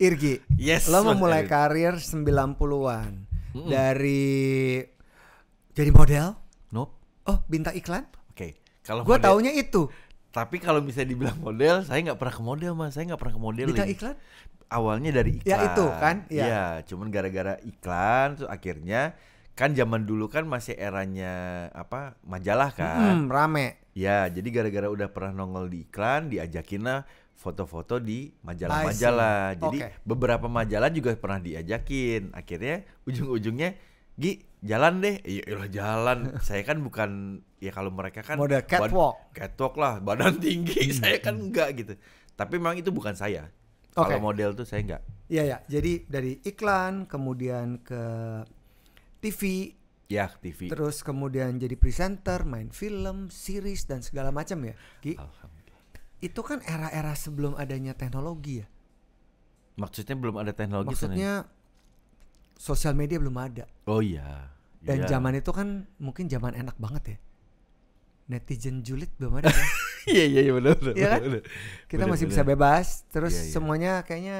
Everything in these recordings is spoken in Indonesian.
Irgi. Yes, Lo memulai karir 90-an Mm-mm. dari jadi model. Nope. Oh, bintang iklan? Oke. Kalau Gue model- taunya itu. Tapi kalau bisa dibilang model, saya nggak pernah ke model mas. Saya nggak pernah ke modeling. Bintang iklan? Awalnya dari iklan. Ya, itu kan, ya. Iya. Cuman gara-gara iklan, terus akhirnya kan zaman dulu kan masih eranya apa majalah kan. Hmm, rame. Ya, jadi gara-gara udah pernah nongol di iklan, diajakin lah foto-foto di majalah-majalah. Jadi Oke. beberapa majalah juga pernah diajakin. Akhirnya ujung-ujungnya, Gi, jalan deh. Iya, jalan. Saya kan bukan ya kalau mereka kan Model bad- catwalk. catwalk lah, badan tinggi. saya kan enggak gitu. Tapi memang itu bukan saya. Kalau Oke. model tuh saya enggak. Iya ya. Jadi dari iklan kemudian ke TV, Ya, TV. terus kemudian jadi presenter, main film, series dan segala macam ya. Ki, Alhamdulillah. Itu kan era-era sebelum adanya teknologi ya. Maksudnya belum ada teknologi? Maksudnya sosial media belum ada. Oh iya. Dan Iya. zaman itu kan mungkin zaman enak banget ya. Netizen julid belum ada kan? Iya iya iya benar benar. Iya kan? Kita benar, masih benar. bisa bebas. Terus Iya, iya. semuanya kayaknya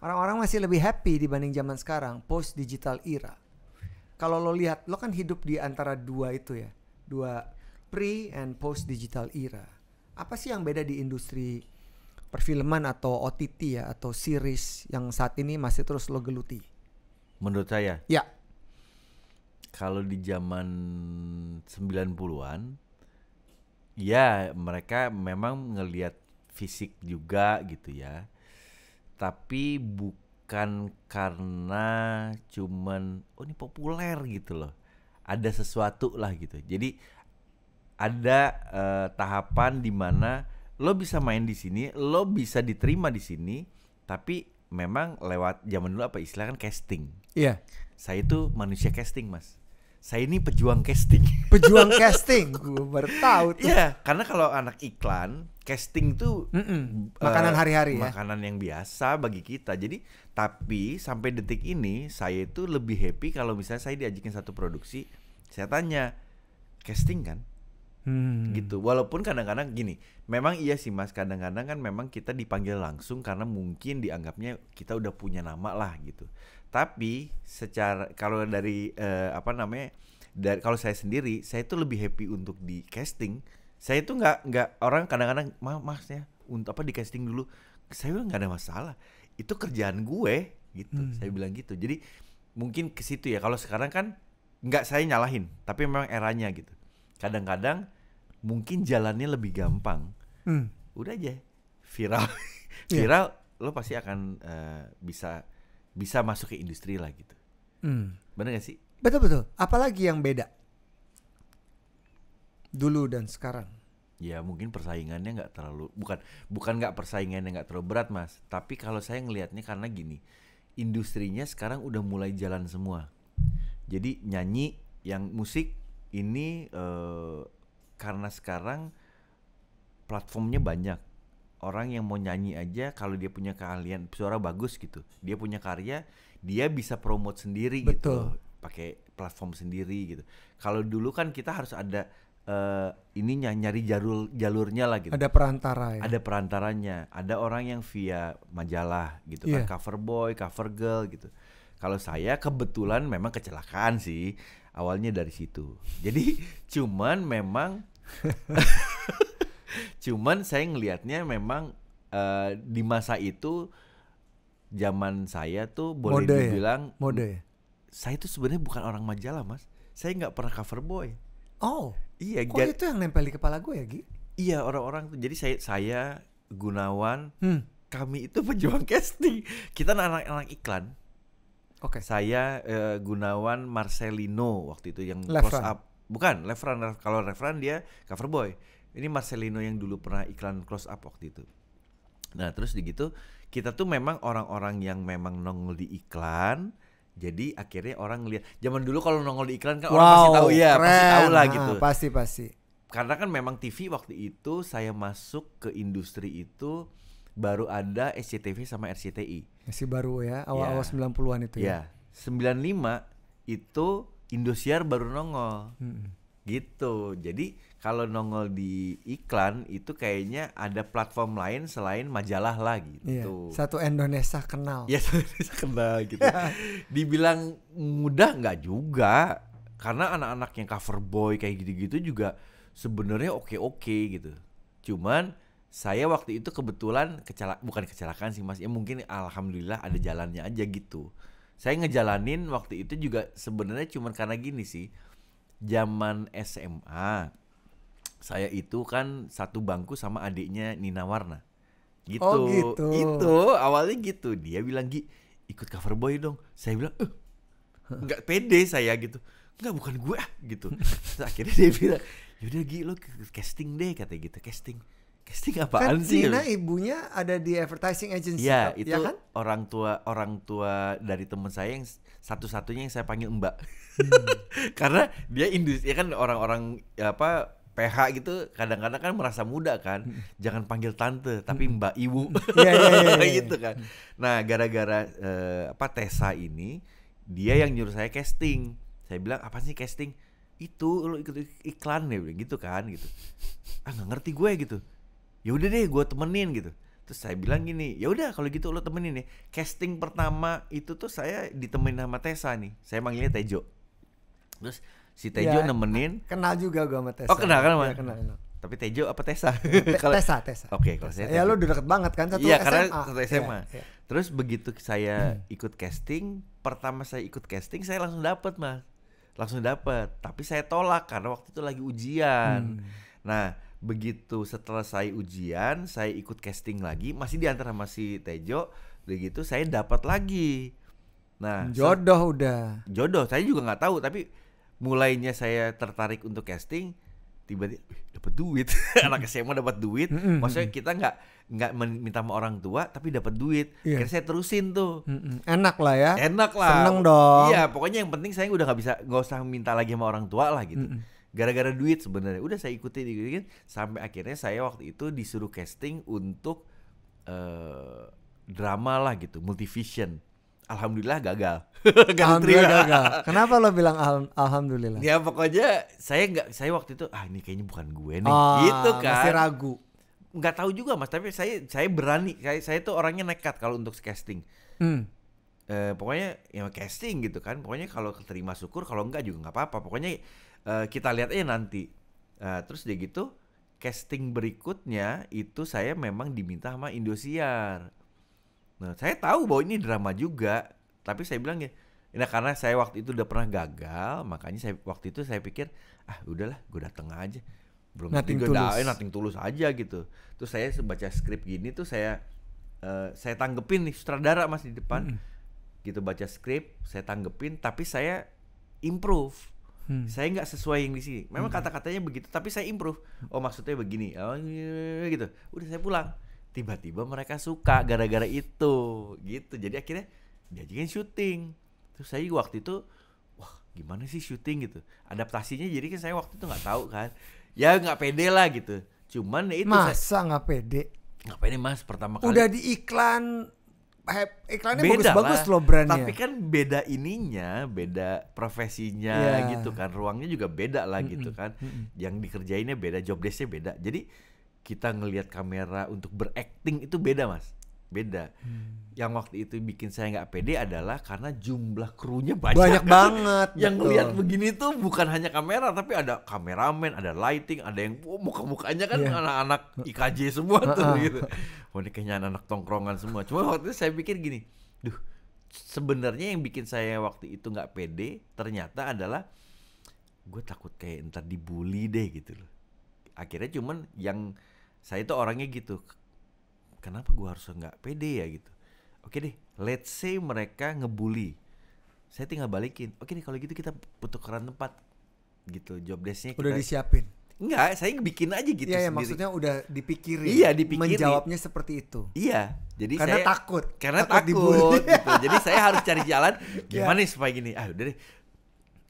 orang-orang masih lebih happy dibanding zaman sekarang, post digital era. Kalau lo lihat, lo kan hidup di antara dua itu ya, dua pre and post digital era. Apa sih yang beda di industri perfilman atau OTT ya atau series yang saat ini masih terus lo geluti? Menurut saya Ya, kalau di zaman 90-an ya mereka memang ngelihat fisik juga gitu ya. Tapi bukan karena cuman oh ini populer gitu loh. Ada sesuatu lah gitu. Jadi ada eh, tahapan di mana lo bisa main di sini, lo bisa diterima di sini, tapi memang lewat zaman dulu apa istilah kan casting. iya. Saya itu manusia casting, Mas. Saya ini pejuang casting. Pejuang casting, gue baru tahu tuh. Iya, karena kalau anak iklan, casting tuh Mm-mm. eh, Makanan hari-hari ya. Makanan yang biasa bagi kita. Jadi, tapi sampai detik ini saya itu lebih happy kalau misalnya saya diajakin satu produksi, saya tanya, casting kan? Hmm. gitu. Walaupun kadang-kadang gini memang iya sih mas. Kadang-kadang kan memang kita dipanggil langsung karena mungkin dianggapnya kita udah punya nama lah gitu. Tapi secara kalau dari eh, apa namanya dari kalau saya sendiri saya itu lebih happy untuk di casting. Saya itu nggak nggak orang kadang-kadang "Ma- mas ya untuk apa di casting dulu? Saya bilang nggak ada masalah. Itu kerjaan gue gitu. Hmm. saya bilang gitu. Jadi mungkin ke situ ya. Kalau sekarang kan nggak saya nyalahin tapi memang eranya gitu. Kadang-kadang mungkin jalannya lebih gampang Hmm. udah aja viral Iya. viral lo pasti akan eh, bisa bisa masuk ke industri lah gitu Hmm. bener gak sih Betul betul. Apalagi yang beda dulu dan sekarang? ya mungkin persaingannya nggak terlalu bukan bukan nggak persaingannya nggak terlalu berat mas tapi kalau saya ngelihatnya karena gini industrinya sekarang udah mulai jalan semua jadi nyanyi yang musik ini eh, karena sekarang platformnya banyak. Orang yang mau nyanyi aja kalau dia punya keahlian suara bagus gitu. Dia punya karya dia bisa promote sendiri Betul. gitu pakai platform sendiri gitu. Kalau dulu kan kita harus ada eh, ininya nyari jalur jalurnya lah gitu. Ada perantara ya. ada perantaranya. Ada orang yang via majalah gitu Iya. kan cover boy cover girl gitu. Kalau saya kebetulan memang kecelakaan sih awalnya dari situ jadi cuman memang cuman saya ngelihatnya memang eh, di masa itu zaman saya tuh boleh Mode ya? dibilang Mode ya. saya tuh sebenarnya bukan orang majalah mas saya nggak pernah cover boy Oh, iya kok ga- itu yang nempel di kepala gue ya, Gi? iya orang-orang tuh jadi saya saya Gunawan Hmm. kami itu pejuang casting. Kita anak-anak iklan. Oke. Saya eh, Gunawan Marcelino waktu itu yang close run. up. Bukan, Lefran. Kalau Lefran dia cover boy. Ini Marcelino yang dulu pernah iklan close up waktu itu. Nah, terus di gitu kita tuh memang orang-orang yang memang nongol di iklan. Jadi akhirnya orang ngeliat zaman dulu kalau nongol di iklan kan orang pasti tahu ya, pasti keren. tahu lah Ah, gitu Pasti pasti. karena kan memang TV waktu itu saya masuk ke industri itu baru ada SCTV sama RCTI. Masih baru ya, awal-awal Ya. 90-an itu ya. Ya, 95 itu Indosiar baru nongol. Hmm. gitu jadi kalau nongol di iklan itu kayaknya ada platform lain selain majalah lah Iya. gitu Satu Indonesia kenal. ya bisa kenal gitu dibilang mudah nggak juga karena anak-anak yang cover boy kayak gitu-gitu juga sebenarnya oke-oke gitu cuman saya waktu itu kebetulan kecelak bukan kecelakaan sih mas ya mungkin alhamdulillah ada jalannya aja gitu. Saya ngejalanin waktu itu juga sebenarnya cuman karena gini sih zaman SMA saya itu kan satu bangku sama adiknya Nina Warna. Gitu Oh, gitu. itu awalnya gitu. Dia bilang Gi ikut cover boy dong. Saya bilang eh nggak pede saya gitu. Nggak bukan gue ah gitu. Terus akhirnya dia bilang yaudah Gi lo casting deh katanya gitu casting casting apaan Kan sih Nina ibunya ada di advertising agency. Ya itu ya kan? orang tua orang tua dari teman saya yang satu-satunya yang saya panggil Mbak. Hmm. Karena dia industri ya kan orang-orang ya apa PH gitu kadang-kadang kan merasa muda kan. Jangan panggil tante tapi Mbak Ibu. Hmm. Iya, iya, iya, iya. gitu kan. Nah, gara-gara eh, apa Tessa ini dia yang nyuruh saya casting. Saya bilang, "Apa sih casting?" Itu lo ikut iklan ya gitu kan gitu. Ah nggak ngerti gue gitu. Ya udah deh gue temenin gitu. Terus saya bilang gini, ya udah kalau gitu lo temenin nih. Casting pertama itu tuh saya ditemenin sama Tessa nih. Saya manggilnya Tejo. Terus si Tejo Ya, nemenin. Kenal juga gua sama Tessa. Oh, kenal kan? Iya, kenal, kenal. Tapi Tejo apa Tessa? Te- Kalau- Tessa, Tessa. Oke, kalau saya Ya Tejo. lu udah deket banget kan satu Iya, SMA. karena satu SMA. Iya, iya. Terus begitu saya ikut casting, pertama saya ikut casting saya langsung dapet mas, langsung dapet. Tapi saya tolak karena waktu itu lagi ujian. Hmm. Nah begitu setelah saya ujian, saya ikut casting lagi, masih di antara masih Tejo. Begitu saya dapat lagi. Nah Jodoh udah. jodoh saya juga nggak tahu tapi mulainya saya tertarik untuk casting tiba-tiba "Wih, dapat duit anak SMA dapat duit maksudnya kita nggak nggak minta sama orang tua tapi dapat duit Iya. akhirnya saya terusin tuh. Enak lah ya. enak lah Seneng dong. iya pokoknya yang penting saya udah nggak bisa nggak usah minta lagi sama orang tua lah gitu Mm-mm. Gara-gara duit sebenarnya udah saya ikutin ikutin sampai akhirnya saya waktu itu disuruh casting untuk eh, drama lah gitu multivision alhamdulillah gagal Alhamdulillah gagal. Kenapa lo bilang al- alhamdulillah? Ya pokoknya saya nggak saya waktu itu ah ini kayaknya bukan gue nih Ah, gitu Masih kan. ragu. Nggak tahu juga Mas, tapi saya saya berani. Saya saya tuh orangnya nekat kalau untuk casting. Hmm. Eh, pokoknya ya casting gitu kan. Pokoknya kalau keterima syukur, kalau enggak juga nggak apa-apa. Pokoknya eh, kita lihat aja nanti. Eh, terus dia gitu casting berikutnya itu saya memang diminta sama Indosiar. Nah, saya tahu bahwa ini drama juga, tapi saya bilang ya, nah karena saya waktu itu udah pernah gagal, makanya saya waktu itu saya pikir, ah udahlah, gue dateng aja. Belum Nothing gue tulus. nothing tulus aja gitu. Terus saya baca skrip gini tuh saya eh, saya tanggepin nih sutradara mas di depan, Mm-mm. gitu baca skrip, saya tanggepin, tapi saya improve. Hmm. Saya nggak sesuai yang di sini. Memang kata-katanya begitu, tapi saya improve. Oh maksudnya begini, oh iya, gitu. Udah saya pulang. Tiba-tiba mereka suka gara-gara itu, gitu. Jadi akhirnya diajakin syuting. Terus saya waktu itu, wah gimana sih syuting gitu. Adaptasinya jadi kan saya waktu itu nggak tahu kan. Ya nggak pede lah gitu. Cuman ya itu Masa nggak pede? nggak pede mas pertama kali. Udah di iklan iklannya bagus-bagus loh brandnya. Tapi kan beda ininya, beda profesinya Iya. gitu kan. Ruangnya juga beda lah gitu Mm-mm, kan. mm-mm. Yang dikerjainnya beda, job desk-nya beda. Jadi kita ngelihat kamera untuk berakting itu beda, Mas. Beda. Hmm. Yang waktu itu bikin saya nggak pede adalah karena jumlah krunya banyak. Banyak banget. Yang lihat begini tuh bukan hanya kamera tapi ada kameramen, ada lighting, ada yang oh, muka-mukanya kan Iya. anak-anak IKJ semua tuh gitu. Oh ini kayaknya anak-anak tongkrongan semua. Cuma waktu itu saya pikir gini, duh sebenarnya yang bikin saya waktu itu nggak pede ternyata adalah gue takut kayak ntar dibully deh gitu loh. Akhirnya cuman yang saya itu orangnya gitu. Kenapa gue harus nggak pede ya gitu? Oke deh, let's say mereka ngebully. Saya tinggal balikin. Oke deh kalau gitu kita butuh keran tempat gitu job desknya kita udah disiapin. enggak saya bikin aja gitu Iya ya sendiri. maksudnya udah dipikirin. Iya, dipikirin. Menjawabnya seperti itu. iya jadi Karena saya takut. karena Takut takut, dibully. gitu. Jadi saya harus cari jalan Iya. gimana nih supaya gini. Ah udah deh.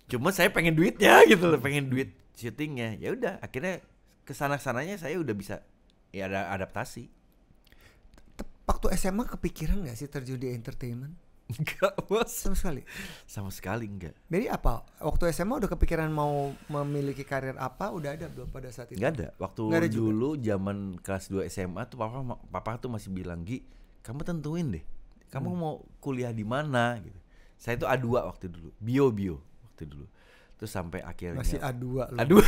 Cuma saya pengen duitnya gitu loh, pengen duit syutingnya. Ya udah, akhirnya ke sana sananya saya udah bisa ya ada adaptasi. Waktu SMA kepikiran gak sih terjun di entertainment? Enggak, Mas. Sama sekali. Sama sekali enggak. Jadi apa? Waktu SMA udah kepikiran mau memiliki karir apa? Udah ada belum pada saat itu? Enggak ada. Waktu Nggak ada dulu zaman kelas 2 SMA tuh papa papa tuh masih bilang, "Gi, kamu tentuin deh. Kamu Hmm. mau kuliah di mana?" gitu. Saya tuh A2 waktu dulu. Bio bio waktu dulu. Terus sampai akhirnya Masih A2 lu. Aduh.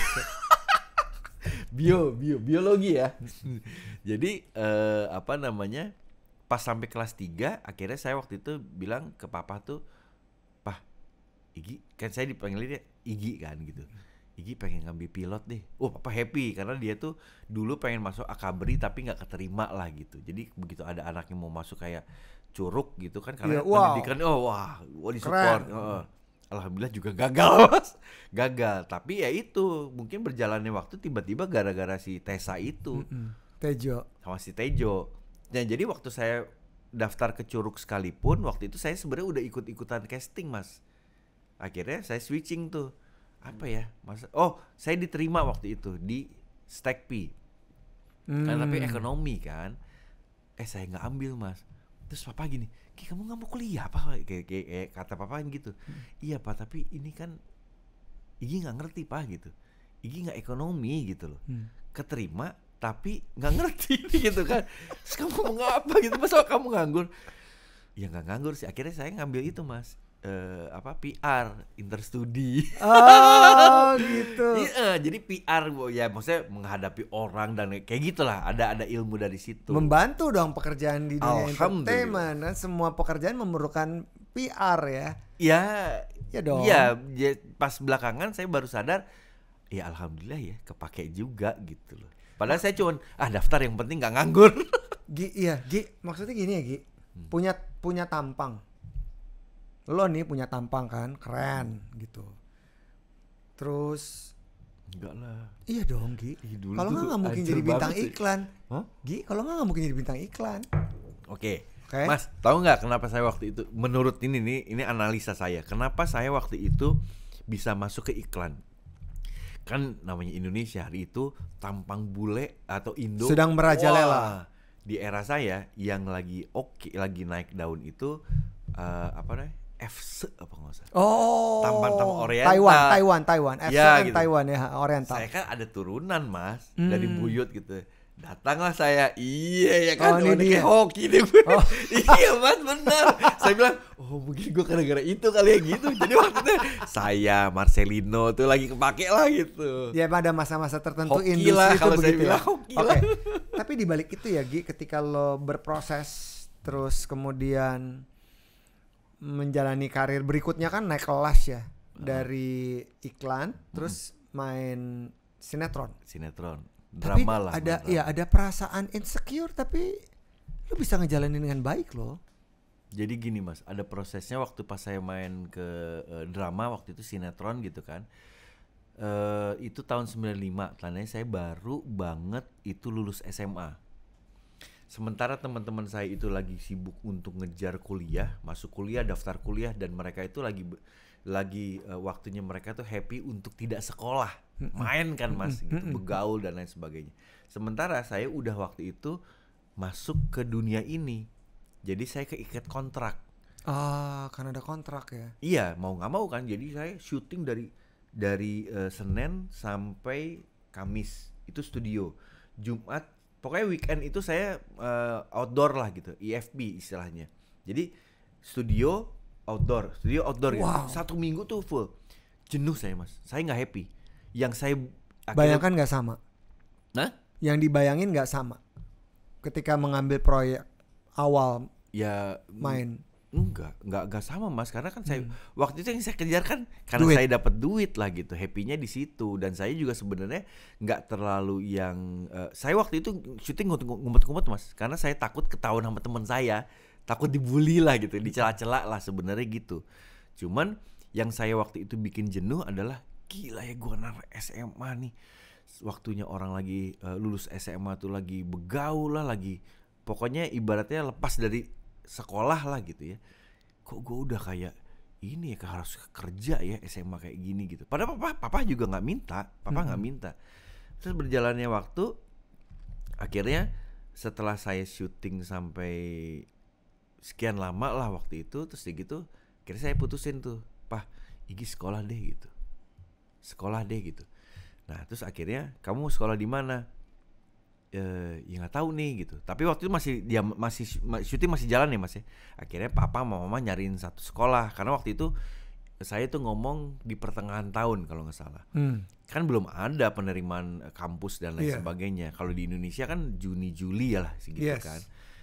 bio, bio, biologi ya. Jadi eh, apa namanya? Pas sampai kelas 3 akhirnya saya waktu itu bilang ke papa tuh, "Pah, Igi, kan saya dipanggilnya Igi kan gitu. Igi pengen ngambil pilot deh. Oh, papa happy karena dia tuh dulu pengen masuk akabri tapi nggak keterima lah gitu. Jadi begitu ada anak yang mau masuk kayak curug gitu kan karena Iya, wow. pendidikan oh wah, wah disupport. Keren. Heeh. Alhamdulillah juga gagal mas Gagal Tapi ya itu Mungkin berjalannya waktu Tiba-tiba gara-gara si Tessa itu Mm-mm. Tejo. Sama si Tejo Nah jadi waktu saya Daftar ke Curug sekalipun Waktu itu saya sebenarnya udah ikut-ikutan casting mas. Akhirnya saya switching tuh. Apa ya Masa Oh saya diterima waktu itu Di Stekpi Kan tapi Hmm. ekonomi kan. Eh saya nggak ambil mas. Terus papa gini Ki kamu nggak mau kuliah apa? Kayak, kayak, kayak kata papa kan gitu. Iya pak tapi ini kan Igi nggak ngerti pak gitu. Igi nggak ekonomi gitu loh. Hmm. Keterima tapi nggak ngerti gitu kan Terus kamu mau ngapa gitu Masa kamu nganggur Ya nggak nganggur sih Akhirnya saya ngambil itu mas eh apa PR interstudi Oh gitu. Iya, jadi PR bu, ya maksudnya menghadapi orang dan kayak gitulah. Ada ada ilmu dari situ. Membantu dong pekerjaan di dunia Alhamdulillah. entertainment. Dan semua pekerjaan memerlukan PR ya. ya, Ya dong. Iya, ya, pas belakangan saya baru sadar, ya alhamdulillah ya kepake juga gitu loh. Padahal saya cuma ah daftar yang penting nggak nganggur. Gi, iya, Gi, maksudnya gini ya, Gi. Hmm. Punya punya tampang. Lo nih punya tampang kan, keren gitu. Terus Enggak lah. iya dong, Gi. Kalau nggak nggak mungkin jadi bintang sih. iklan. Hah? Gi, kalau nggak nggak mungkin jadi bintang iklan. Oke. Oke. Mas, tahu nggak kenapa saya waktu itu menurut ini nih, ini analisa saya. Kenapa saya waktu itu bisa masuk ke iklan? Kan namanya Indonesia hari itu tampang bule atau Indo Sedang merajalela. Wah, Di era saya yang lagi oke, lagi naik daun itu eh, apa namanya? FC apa nggak usah. Oh. Tampang-tampang Oriental. Taiwan, Taiwan, Taiwan. FC Ya, kan gitu. Taiwan ya, Oriental. Saya kan ada turunan mas dari Hmm. buyut gitu. Datanglah saya, iya ya kan, Oh, ini dia. kayak hoki deh gue. Oh. iya mas benar. saya bilang, oh mungkin gue gara-gara itu kali ya gitu. Jadi waktu itu saya Marcelino tuh lagi kepake lah gitu. Ya ada masa-masa tertentu Hoki industri lah, itu kalau saya begitu bilang ya. hoki Oke. lah. Tapi di balik itu ya Gi, ketika lo berproses terus kemudian menjalani karir berikutnya kan naik kelas ya dari iklan terus main sinetron. Sinetron, Tapi drama lah. ada main ya drama. ada perasaan insecure tapi lo bisa ngejalanin dengan baik loh. Jadi gini mas, ada prosesnya waktu pas saya main ke eh, drama waktu itu sinetron gitu kan. eh itu tahun 95, tandanya saya baru banget itu lulus SMA. Sementara teman-teman saya itu lagi sibuk untuk ngejar kuliah, masuk kuliah, daftar kuliah dan mereka itu lagi lagi eh, waktunya mereka tuh happy untuk tidak sekolah, main kan mas, gitu, begaul dan lain sebagainya. Sementara saya udah waktu itu masuk ke dunia ini, jadi saya keikat kontrak. Ah, karena ada kontrak ya. Iya, mau nggak mau kan. Jadi saya syuting dari dari eh, Senin sampai Kamis itu studio. Jumat, pokoknya weekend itu saya eh, outdoor lah gitu, IFB istilahnya. Jadi studio outdoor, studio outdoor gitu. Wow. Satu minggu tuh full. Jenuh saya mas, saya nggak happy. Yang saya akhirnya- Bayangkan nggak sama. Nah, Yang dibayangin nggak sama. Ketika mengambil proyek awal ya main. Enggak, enggak enggak sama Mas karena kan saya waktu itu yang saya kejar kan karena Hmm. Duit. saya dapat duit lah gitu. Happy-nya di situ dan saya juga sebenarnya enggak terlalu yang eh, saya waktu itu syuting ngumpet-ngumpet Mas karena saya takut ketahuan sama teman saya, takut dibully lah gitu, dicela-cela lah sebenarnya gitu. Cuman yang saya waktu itu bikin jenuh adalah gila ya gua anak SMA nih. Waktunya orang lagi eh, lulus SMA tuh lagi begaul lah lagi pokoknya ibaratnya lepas dari sekolah lah gitu ya. Kok gue udah kayak ini ya harus kerja ya SMA kayak gini gitu. Padahal papa papa juga nggak minta papa nggak minta. Terus berjalannya waktu akhirnya setelah saya syuting sampai sekian lama lah waktu itu terus gitu kira saya putusin tuh pah Igi sekolah deh gitu sekolah deh gitu nah terus akhirnya kamu sekolah di mana eh ya nggak tahu nih gitu tapi waktu itu masih dia masih ma- syuting masih jalan ya mas ya akhirnya papa sama mama nyariin satu sekolah karena waktu itu saya tuh ngomong di pertengahan tahun kalau nggak salah Hmm. kan belum ada penerimaan eh, kampus dan lain Iya. sebagainya. Kalau di Indonesia kan Juni Juli ya lah segitu Yes. kan.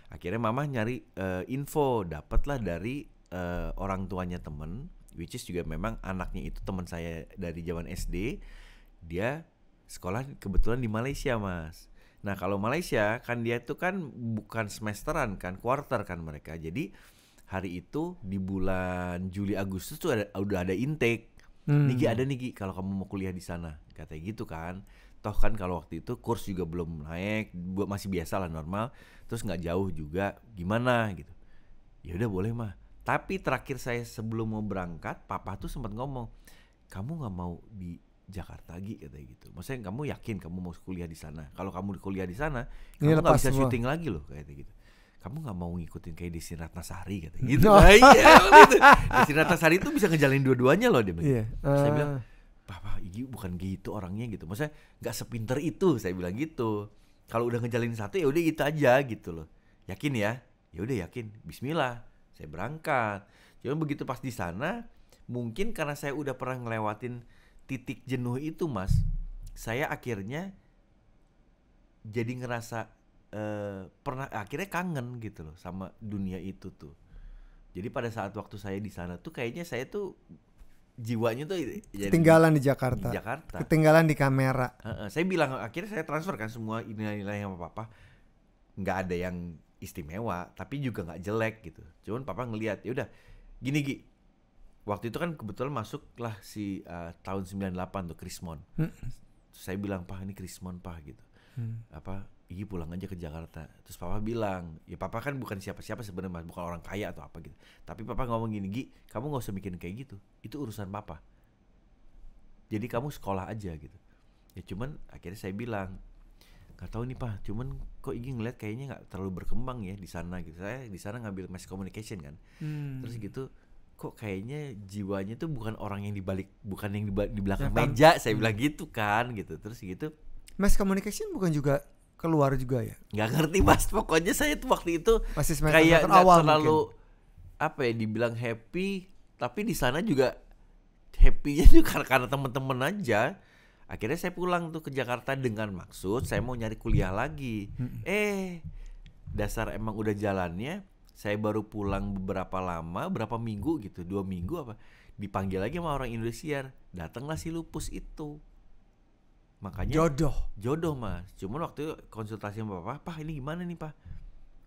Akhirnya mama nyari eh, info, dapatlah dari eh, orang tuanya temen, which is juga memang anaknya itu teman saya dari zaman SD. Dia sekolah kebetulan di Malaysia mas. Nah kalau Malaysia kan dia itu kan bukan semesteran kan, quarter kan mereka. Jadi hari itu di bulan Juli Agustus tuh ada, udah ada intake. Hmm. Niki ada nih Gi, kalau kamu mau kuliah di sana katanya gitu kan toh kan kalau waktu itu kurs juga belum naik buat masih biasa lah normal terus nggak jauh juga gimana gitu ya udah boleh mah tapi terakhir saya sebelum mau berangkat papa tuh sempat ngomong kamu nggak mau di Jakarta Gi katanya gitu maksudnya kamu yakin kamu mau kuliah di sana kalau kamu kuliah di sana Ini kamu nggak bisa semua. syuting lagi loh kayak gitu kamu nggak mau ngikutin kayak Desi Ratnasari katanya gitu Oh. Nah, iya waktu itu. Desi Ratnasari itu bisa ngejalin dua-duanya loh dia bilang. Iya. Saya eh, bilang, Papa Igi bukan gitu orangnya gitu. Maksudnya nggak sepinter itu saya bilang gitu. Kalau udah ngejalin satu ya udah gitu aja gitu loh. Yakin ya? Ya udah yakin. Bismillah. Saya berangkat. Cuma begitu pas di sana, mungkin karena saya udah pernah ngelewatin titik jenuh itu, Mas. Saya akhirnya jadi ngerasa eh, pernah akhirnya kangen gitu loh sama dunia itu tuh. Jadi pada saat waktu saya di sana tuh kayaknya saya tuh jiwanya tuh jadi ketinggalan di Jakarta. di Jakarta. Ketinggalan di kamera. Heeh, saya bilang akhirnya saya transfer kan semua nilai-nilai sama papa nggak ada yang istimewa tapi juga nggak jelek gitu. Cuman papa ngelihat ya udah gini Gi. Waktu itu kan kebetulan masuklah si uh, tahun 98 tuh Krismon. Hmm. saya bilang pak ini Krismon pak gitu. Hmm. apa Igi pulang aja ke Jakarta. Terus papa bilang ya papa kan bukan siapa-siapa sebenarnya Mas, bukan orang kaya atau apa gitu. Tapi papa ngomong gini Gi kamu nggak usah mikirin kayak gitu. Itu urusan papa. Jadi kamu sekolah aja gitu. Ya cuman akhirnya saya bilang nggak tahu nih pak cuman kok Igi ngeliat kayaknya nggak terlalu berkembang ya di sana gitu. Saya di sana ngambil mass communication kan. Hmm. terus gitu kok kayaknya jiwanya tuh bukan orang yang dibalik bukan yang di, di belakang Ya, meja. saya bilang gitu kan gitu. Terus gitu. Mass communication bukan juga keluar juga ya? nggak ngerti mas. Pokoknya saya tuh waktu itu Masih kayak nggak awal terlalu mungkin. apa ya dibilang happy tapi di sana juga happynya juga karena, karena temen-temen aja akhirnya saya pulang tuh ke Jakarta dengan maksud saya mau nyari kuliah lagi. Eh dasar emang udah jalannya saya baru pulang beberapa lama berapa minggu gitu dua minggu apa dipanggil lagi sama orang Indonesia datanglah si lupus itu. Makanya Jodoh. jodoh mas. Cuman waktu itu konsultasi sama papa pah ini gimana nih pak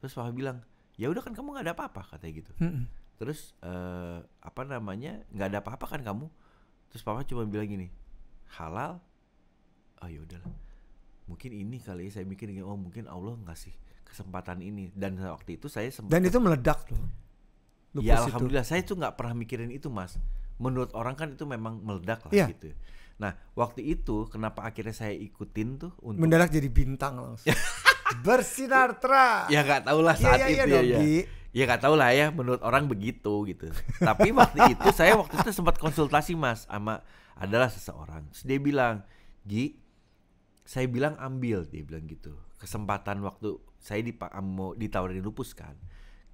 terus papa bilang ya udah kan kamu nggak ada apa-apa katanya gitu. Mm-mm. terus eh, apa namanya nggak ada apa-apa kan kamu? Terus papa cuma bilang gini halal oh ya udahlah mungkin ini kali ya saya mikir oh mungkin Allah ngasih kesempatan ini dan waktu itu saya sempat Dan itu meledak loh. Lupus ya itu. alhamdulillah saya tuh nggak pernah mikirin itu mas menurut orang kan itu memang meledak lah Iya. gitu nah waktu itu kenapa akhirnya saya ikutin tuh untuk Mendadak jadi bintang langsung. Bersinar terang. ya nggak tahu lah Iya, saat iya, iya itu ya, ya. Gi. ya nggak tahu lah ya menurut orang begitu gitu tapi waktu itu saya waktu itu sempat konsultasi mas sama adalah seseorang Terus dia bilang Gi saya bilang ambil dia bilang gitu kesempatan waktu saya di mau ditawarin lupus kan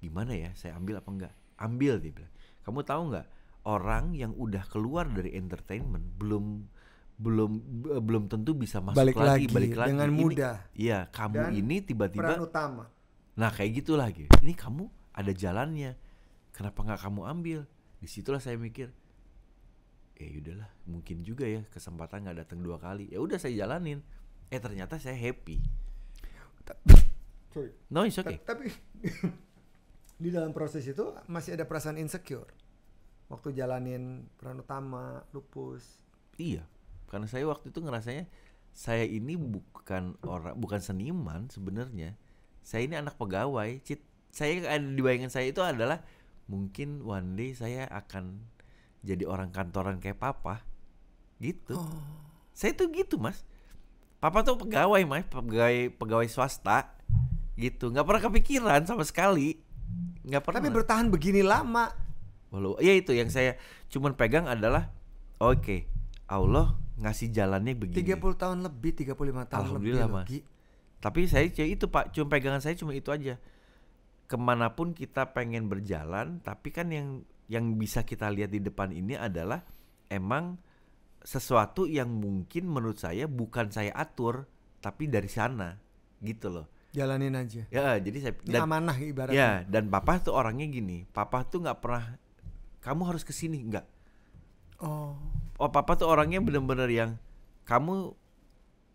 gimana ya saya ambil apa enggak ambil dia bilang kamu tahu nggak orang yang udah keluar dari entertainment belum belum belum tentu bisa masuk Balik lagi, lagi, balik lagi dengan Ini- mudah. iya kamu Dan ini tiba-tiba Peran utama. Nah kayak gitulah gitu. Ini kamu ada jalannya. Kenapa nggak kamu ambil? Di situlah saya mikir, ya udahlah mungkin juga ya kesempatan nggak datang dua kali. Ya udah saya jalanin. Eh ternyata saya happy. Sorry. No it's okay. Ta- Tapi di dalam proses itu masih ada perasaan insecure. Waktu jalanin peran utama, lupus. Iya. Karena saya waktu itu ngerasanya saya ini bukan orang bukan seniman sebenarnya. Saya ini anak pegawai. Cit, saya ada di bayangan saya itu adalah mungkin one day saya akan jadi orang kantoran kayak papa. Gitu. Oh. Saya tuh gitu mas. Papa tuh pegawai mas, pegawai pegawai swasta, gitu. nggak pernah kepikiran sama sekali, nggak pernah. Tapi bertahan begini lama. Walau ya itu yang saya cuman pegang adalah oke Allah ngasih jalannya begini. 30 tahun lebih, 35 tahun lebih. Alhamdulillah, loh, Mas. Gi. Tapi saya ya itu Pak, cuma pegangan saya cuma itu aja. Ke mana pun kita pengen berjalan, tapi kan yang yang bisa kita lihat di depan ini adalah emang sesuatu yang mungkin menurut saya bukan saya atur, tapi dari sana, gitu loh. Jalanin aja. Ya, jadi saya Ini dan, amanah ibaratnya. ya dan papa tuh orangnya gini, papa tuh nggak pernah kamu harus ke sini nggak. Oh. Oh papa tuh orangnya bener-bener yang kamu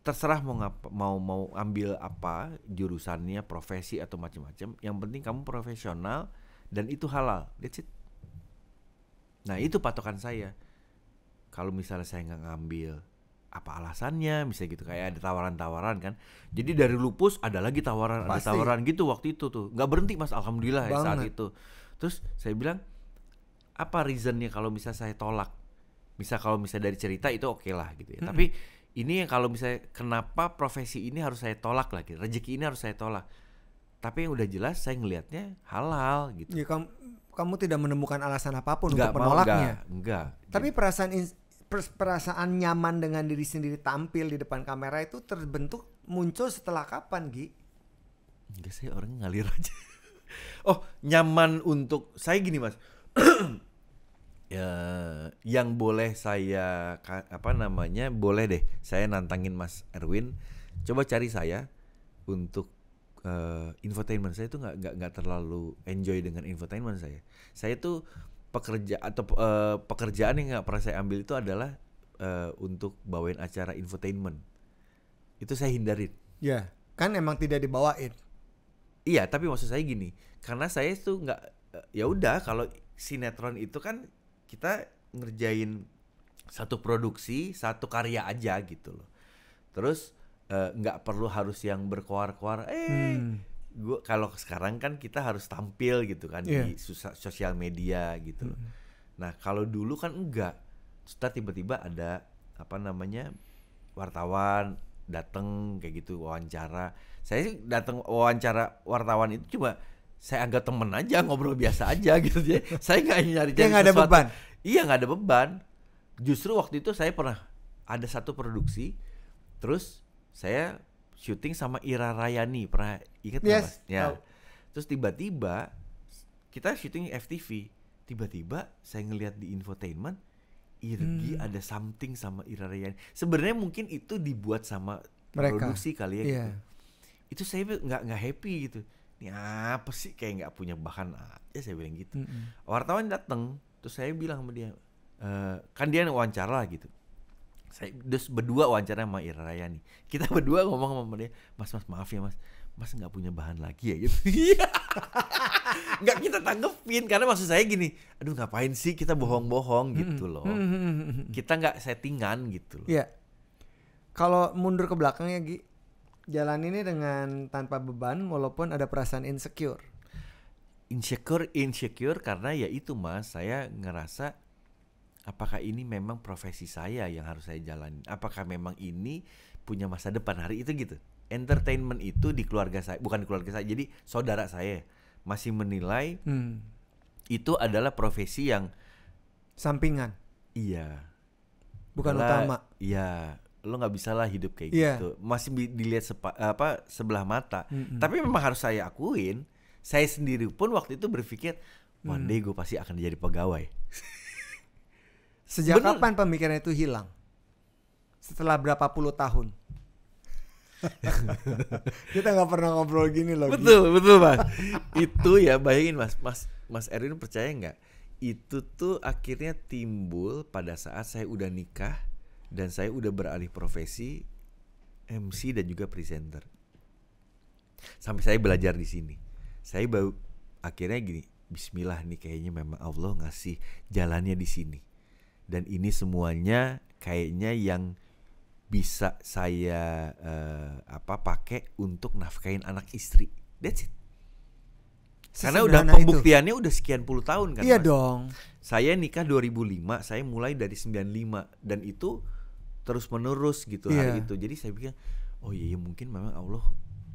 terserah mau ngapa mau mau ambil apa jurusannya profesi atau macam-macam yang penting kamu profesional dan itu halal that's it nah itu patokan saya. Kalau misalnya saya nggak ngambil apa alasannya misalnya gitu kayak ada tawaran-tawaran kan. Jadi dari lupus ada lagi tawaran Pasti. ada tawaran gitu waktu itu tuh. Nggak berhenti mas. Alhamdulillah ya saat itu. Terus saya bilang apa reasonnya kalau bisa saya tolak? Misal kalau misalnya dari cerita itu oke lah gitu ya. Tapi ini yang kalau misalnya kenapa profesi ini harus saya tolak lagi? Rezeki ini harus saya tolak. Tapi yang udah jelas saya ngelihatnya halal gitu. Ya, kamu, kamu tidak menemukan alasan apa pun Nggak untuk menolaknya. nggak, nggak. Tapi perasaan perasaan nyaman dengan diri sendiri tampil di depan kamera itu terbentuk muncul setelah kapan, Gi? Enggak saya orang ngalir aja. oh, nyaman untuk saya gini, Mas. ya, yang boleh saya apa namanya? Boleh deh saya nantangin Mas Erwin. Coba cari saya untuk eh, infotainment saya tuh nggak nggak nggak terlalu enjoy dengan infotainment saya. Saya tuh pekerja atau eh, pekerjaan yang nggak pernah saya ambil itu adalah eh, untuk bawain acara infotainment. Itu saya hindarin. Ya, kan emang tidak dibawain. Iya, tapi maksud saya gini, karena saya tuh nggak, eh, ya udah kalau sinetron itu kan kita ngerjain satu produksi, satu karya aja gitu loh. Terus eh, nggak perlu harus yang berkoar-koar. Eh, Hmm. gua kalau sekarang kan kita harus tampil gitu kan di Iya. sosial media gitu loh. Nah kalau dulu kan enggak, Terus tiba-tiba ada apa namanya wartawan dateng kayak gitu wawancara. Saya sih datang wawancara wartawan itu cuma saya anggap temen aja ngobrol biasa aja gitu ya. Saya nggak nyari nggak ada beban. Iya nggak ada beban. Justru waktu itu saya pernah ada satu produksi, terus saya syuting sama Ira Rayani pernah inget Yes, mas? Ya. tahu. Terus tiba-tiba kita syuting FTV, tiba-tiba saya ngelihat di infotainment Irgi Hmm. ada something sama Ira Rayani. Sebenarnya mungkin itu dibuat sama Mereka. produksi kali ya Iya. gitu. Itu saya nggak nggak happy gitu. Ini apa sih kayak nggak punya bahan aja saya bilang gitu Mm-mm. wartawan datang terus saya bilang sama dia "Eh, kan dia wawancara gitu saya terus berdua wawancara sama Ira Rayani kita berdua ngomong sama dia mas mas maaf ya mas mas nggak punya bahan lagi ya gitu Iya. nggak kita tanggepin karena maksud saya gini aduh ngapain sih kita bohong-bohong gitu loh Mm-mm. kita nggak settingan gitu loh Iya. Kalau mundur ke belakang ya, Gi. Jalan ini dengan tanpa beban walaupun ada perasaan insecure. insecure insecure karena ya itu mas saya ngerasa apakah ini memang profesi saya yang harus saya jalani apakah memang ini punya masa depan hari itu gitu entertainment itu di keluarga saya bukan di keluarga saya jadi saudara saya masih menilai Hmm. itu adalah profesi yang Sampingan, iya bukan adalah- utama. iya lo nggak bisa lah hidup kayak Iya. gitu masih dilihat sepa- apa sebelah mata Mm-mm. tapi memang harus saya akuin saya sendiri pun waktu itu berpikir one Hmm. day gue pasti akan jadi pegawai Sejak Bener. kapan pemikiran itu hilang? Setelah berapa puluh tahun? Kita nggak pernah ngobrol gini loh. Betul betul mas itu ya bayangin mas mas mas Erwin percaya nggak itu tuh akhirnya timbul pada saat saya udah nikah dan saya udah beralih profesi MC dan juga presenter sampai saya belajar di sini saya baru akhirnya gini Bismillah nih kayaknya memang Allah ngasih jalannya di sini dan ini semuanya kayaknya yang bisa saya eh, apa pakai untuk nafkahin anak istri that's it karena udah Sesederhana itu. pembuktiannya udah sekian puluh tahun kan Iya Mas? dong. Saya nikah 2005, saya mulai dari 95 dan itu terus menerus gitu Iya. hari itu. Jadi saya pikir oh iya iya, mungkin memang Allah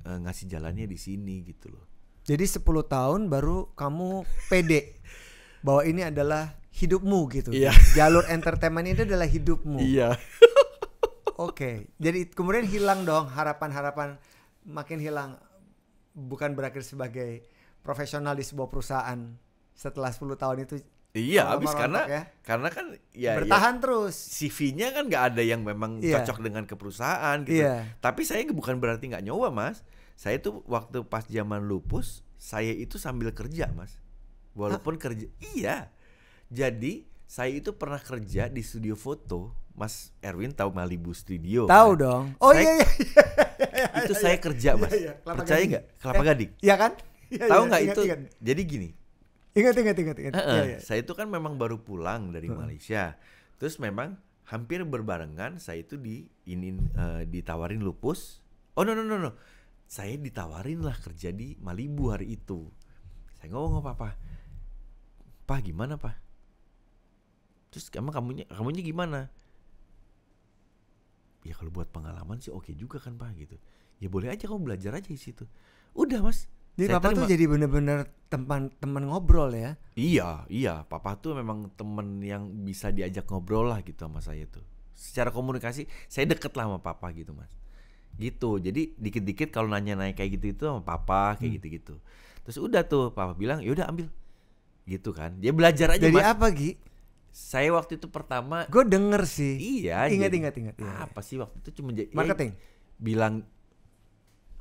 eh, ngasih jalannya di sini gitu loh. Jadi 10 tahun baru kamu pede bahwa ini adalah hidupmu gitu. Iya. Jalur entertainment itu adalah hidupmu. Iya. Oke. Jadi kemudian hilang dong harapan-harapan makin hilang bukan berakhir sebagai profesional di sebuah perusahaan setelah 10 tahun itu Iya, habis karena ya. karena kan ya, ya bertahan terus. CV-nya kan nggak ada yang memang Iya. cocok dengan ke perusahaan gitu. Iya. Tapi saya bukan berarti nggak nyoba, Mas. Saya tuh waktu pas zaman lupus, saya itu sambil kerja, Mas. Walaupun kerja iya. Jadi, saya itu pernah kerja di studio foto. Mas Erwin tahu Malibu Studio. Tahu kan? dong. Oh Saya- iya iya. Itu saya kerja, Mas. Iya, iya. Percaya Gading. nggak? Kelapa Eh, Gading. Iya kan? Iya, Tahu iya, nggak itu? Ingat Jadi gini, ingat ingat ingat. ingat. Heeh, Iya, iya. Saya itu kan memang baru pulang dari Malaysia. Terus memang hampir berbarengan saya itu di ini eh, ditawarin lupus. Oh no no no no. Saya ditawarin lah kerja di Malibu hari itu. Saya ngomong sama papa. Pak gimana pak? Terus emang kamunya kamunya gimana? Ya kalau buat pengalaman sih oke juga kan pak gitu. Ya boleh aja kamu belajar aja di situ. Udah mas. Jadi Saya papa tuh terima. jadi bener-bener teman teman ngobrol ya. Iya, iya. Papa tuh memang temen yang bisa diajak ngobrol lah gitu sama saya tuh. Secara komunikasi, saya deket lah sama papa gitu mas. Gitu. Jadi dikit-dikit kalau nanya-nanya kayak gitu itu sama papa kayak gitu-gitu. Terus udah tuh papa bilang, yaudah ambil. Gitu kan. Dia belajar aja Jadi mas. apa Gi? Saya waktu itu pertama, Gue denger sih. iya. Ingat jadi- ingat ingat. Iya, Apa sih waktu itu cuma jadi ya Marketing. bilang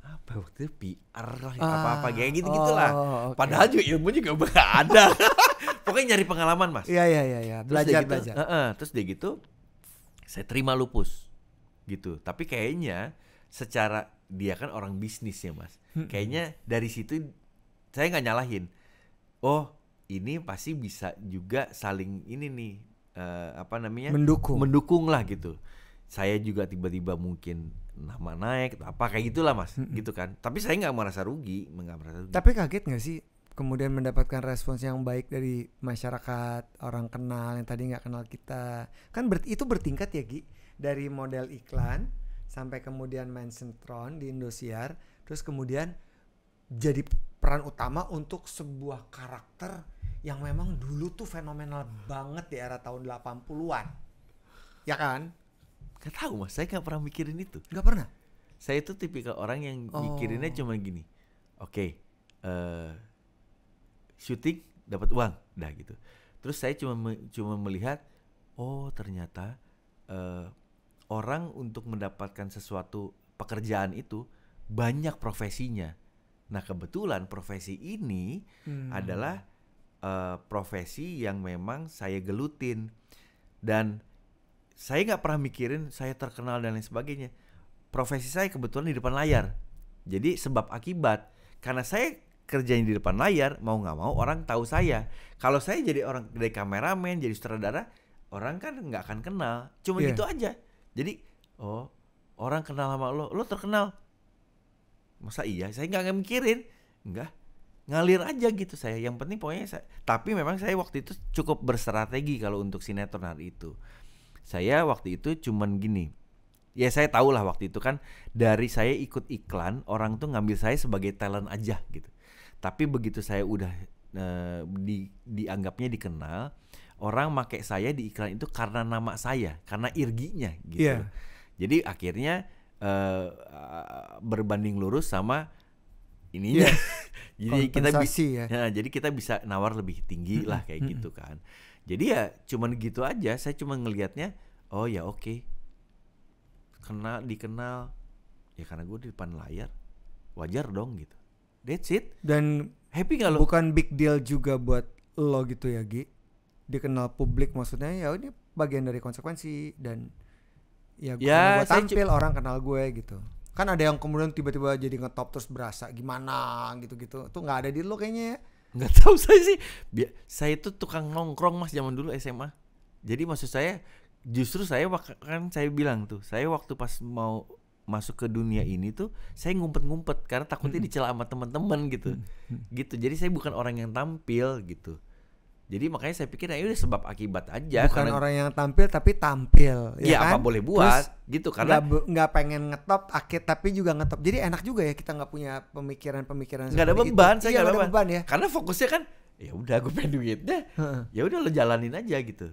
apa waktu itu PR lah Ah, apa-apa kayak gitu gitulah. oh, oke. Padahal juga ilmu juga nggak ada. Pokoknya nyari pengalaman mas. Iya iya iya iya. Terus Belajar gitu, belajar. "Heeh." terus dia gitu, saya terima lupus, gitu. Tapi kayaknya secara dia kan orang bisnis ya mas. Hmm. Kayaknya dari situ saya nggak nyalahin. Oh ini pasti bisa juga saling ini nih eh, apa namanya Mendukung. mendukung lah gitu. Saya juga tiba-tiba mungkin nama naik atau apa kayak gitulah mas, gitu kan. Tapi saya nggak merasa rugi, nggak merasa rugi. Tapi kaget gak sih kemudian mendapatkan respons yang baik dari masyarakat orang kenal yang tadi nggak kenal kita kan ber- itu bertingkat ya Gi dari model iklan sampai kemudian main sentron di Indosiar terus kemudian jadi peran utama untuk sebuah karakter yang memang dulu tuh fenomenal banget di era tahun 80-an ya kan? Gak tahu mas, saya nggak pernah mikirin itu. nggak pernah? Saya itu tipikal orang yang Oh. mikirinnya cuma gini. Oke eh syuting dapat uang. Dah gitu. Terus saya cuma me- cuma melihat oh ternyata eh orang untuk mendapatkan sesuatu pekerjaan itu banyak profesinya. Nah kebetulan profesi ini Hmm. adalah eh, profesi yang memang saya gelutin. Dan saya nggak pernah mikirin saya terkenal dan lain sebagainya. Profesi saya kebetulan di depan layar. Jadi sebab akibat karena saya kerjanya di depan layar mau nggak mau orang tahu saya. Kalau saya jadi orang dari kameramen jadi sutradara orang kan nggak akan kenal. Cuma Iya. gitu aja. Jadi oh orang kenal sama lo lo terkenal. Masa iya? Saya nggak mikirin. Enggak ngalir aja gitu saya. Yang penting pokoknya saya tapi memang saya waktu itu cukup berstrategi kalau untuk sinetron hari itu. Saya waktu itu cuman gini ya saya tahu lah waktu itu kan dari saya ikut iklan orang tuh ngambil saya sebagai talent aja gitu. Tapi begitu saya udah eh, di dianggapnya dikenal orang make saya di iklan itu karena nama saya karena irginya gitu. Iya. jadi akhirnya eh, berbanding lurus sama ininya jadi kita bisa ya Ya, jadi kita bisa nawar lebih tinggi lah kayak gitu kan. Jadi ya cuman gitu aja. Saya cuma ngelihatnya, oh ya oke. Kenal dikenal ya karena gue di depan layar. Wajar dong gitu. That's it. dan Happy lo? bukan big deal juga buat lo gitu ya Gi dikenal publik maksudnya ya ini bagian dari konsekuensi dan ya gue Ya, tampil orang kenal gue gitu kan ada yang kemudian tiba-tiba jadi ngetop terus berasa gimana gitu-gitu tuh nggak ada di lo kayaknya ya Nggak tahu saya sih. Bia- saya itu tukang nongkrong mas zaman dulu SMA. Jadi maksud saya justru saya kan saya bilang tuh, saya waktu pas mau masuk ke dunia ini tuh saya ngumpet-ngumpet karena takutnya dicela sama teman-teman gitu. Gitu. Jadi saya bukan orang yang tampil gitu. Jadi makanya saya pikir ya udah sebab akibat aja Bukan karena orang yang tampil tapi tampil, ya kan? apa boleh buat Terus gitu karena nggak pengen ngetop akhir tapi juga ngetop. Jadi enak juga ya kita nggak punya pemikiran-pemikiran nggak ada seperti itu. beban, saya Iya, nggak ada ada beban ya. Karena fokusnya kan ya udah gue pengen duitnya. Heeh. Ya udah lo jalanin aja gitu.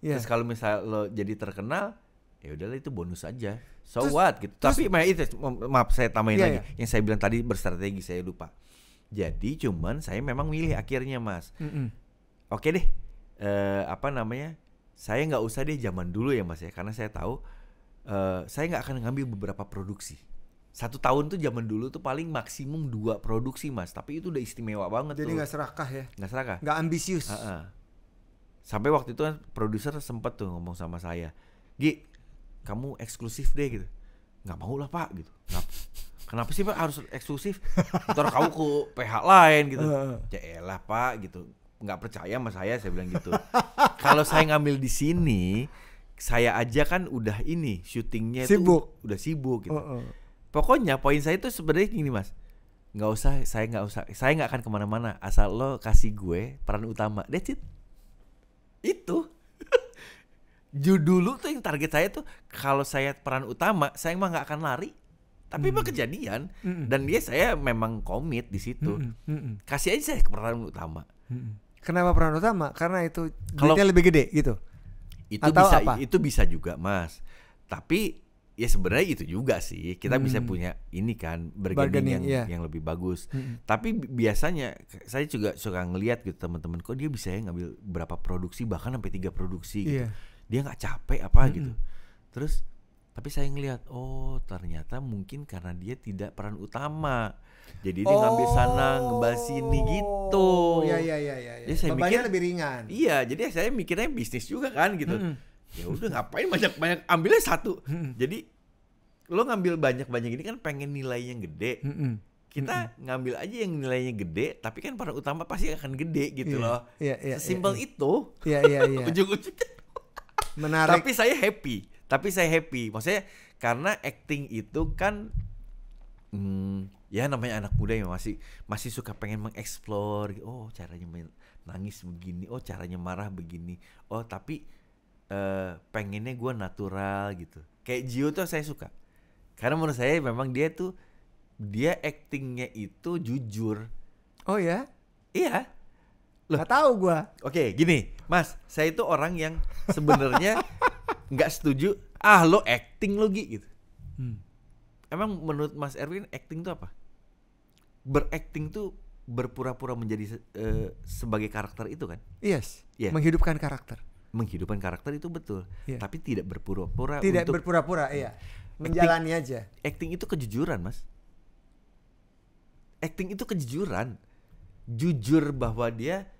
Iya. Terus kalau misal lo jadi terkenal, ya udahlah itu bonus aja. So Terus- what gitu. terus- Tapi ma- itu ma- maaf saya tambahin Iya, lagi. iya. Yang saya bilang tadi berstrategi saya lupa. Jadi cuman saya memang milih akhirnya mas. Mm-mm. Oke deh. eh apa namanya? Saya nggak usah deh zaman dulu ya mas ya, karena saya tahu eh saya nggak akan ngambil beberapa produksi. Satu tahun tuh zaman dulu tuh paling maksimum dua produksi mas, tapi itu udah istimewa banget Jadi nggak serakah ya, Nggak serakah. nggak ambisius. Heeh. Sampai waktu itu kan produser sempet tuh ngomong sama saya, Gi, kamu eksklusif deh gitu. Nggak mau lah pak gitu. Kenapa, kenapa sih pak harus eksklusif? Ntar kamu ke PH lain gitu. Ya elah pak gitu. Nggak percaya sama saya, saya bilang gitu. Kalau saya ngambil di sini, saya aja kan udah ini syutingnya itu Sibuk. udah sibuk gitu. Heeh. Pokoknya poin saya itu sebenarnya gini mas, nggak usah, saya nggak usah, saya nggak akan ke mana-mana asal lo kasih gue peran utama, that's it. Itu. Dulu tuh yang target saya tuh kalau saya peran utama, saya mah nggak akan lari. Tapi mah kejadian Mm-mm. dan dia saya memang komit di situ. Mm-mm. Mm-mm. Kasih aja saya peran utama. Mm-mm. Kenapa peran utama? Karena itu Kalau- lebih gede gitu. Itu Atau bisa apa? itu bisa juga, Mas. Tapi ya sebenarnya itu juga sih. Kita bisa Hmm. punya ini kan Bargaining, bargaining yang iya. yang lebih bagus. Mm-mm. Tapi bi- biasanya saya juga suka ngelihat gitu teman-teman kok dia bisa ya ngambil berapa produksi bahkan sampai tiga produksi gitu. Iya. Dia nggak capek apa Mm-mm. gitu. Terus tapi saya ngelihat oh ternyata mungkin karena dia tidak peran utama. Jadi dia ngambil sana, ngebahas sini gitu. Oh, Iya iya iya iya. Jadi saya Bebannya mikir- lebih ringan. Iya, jadi saya mikirnya bisnis juga kan gitu. Mm-mm. Ya udah ngapain banyak-banyak ambilnya satu. Mm-mm. Jadi lo ngambil banyak-banyak ini kan pengen nilainya gede. Mm-mm. Kita ngambil aja yang nilainya gede, tapi kan peran utama pasti akan gede gitu Iya, loh. Iya iya. Sesimpel iya, itu. Iya iya iya. Ujung-ujungnya. Menarik. Tapi saya happy. Tapi saya happy. Maksudnya karena acting itu kan hmm, ya namanya anak muda yang masih masih suka pengen mengeksplor. Oh, caranya nangis begini. Oh, caranya marah begini. Oh, tapi eh pengennya gue natural gitu. Kayak Gio tuh saya suka. Karena menurut saya memang dia tuh dia actingnya itu jujur. Oh ya? Iya. Loh. Gak tahu gua. Oke, gini, Mas, saya itu orang yang sebenarnya nggak setuju. Ah, lo acting lo Gi," gitu. Hmm. Emang menurut Mas Erwin acting itu apa? Berakting tuh berpura-pura menjadi se- eh, sebagai karakter itu kan? Yes. Iya. Menghidupkan karakter. Menghidupkan karakter itu betul, Iya. tapi tidak berpura-pura Tidak untuk berpura-pura, iya. Menjalani aja. acting itu kejujuran, Mas. Acting itu kejujuran. Jujur bahwa dia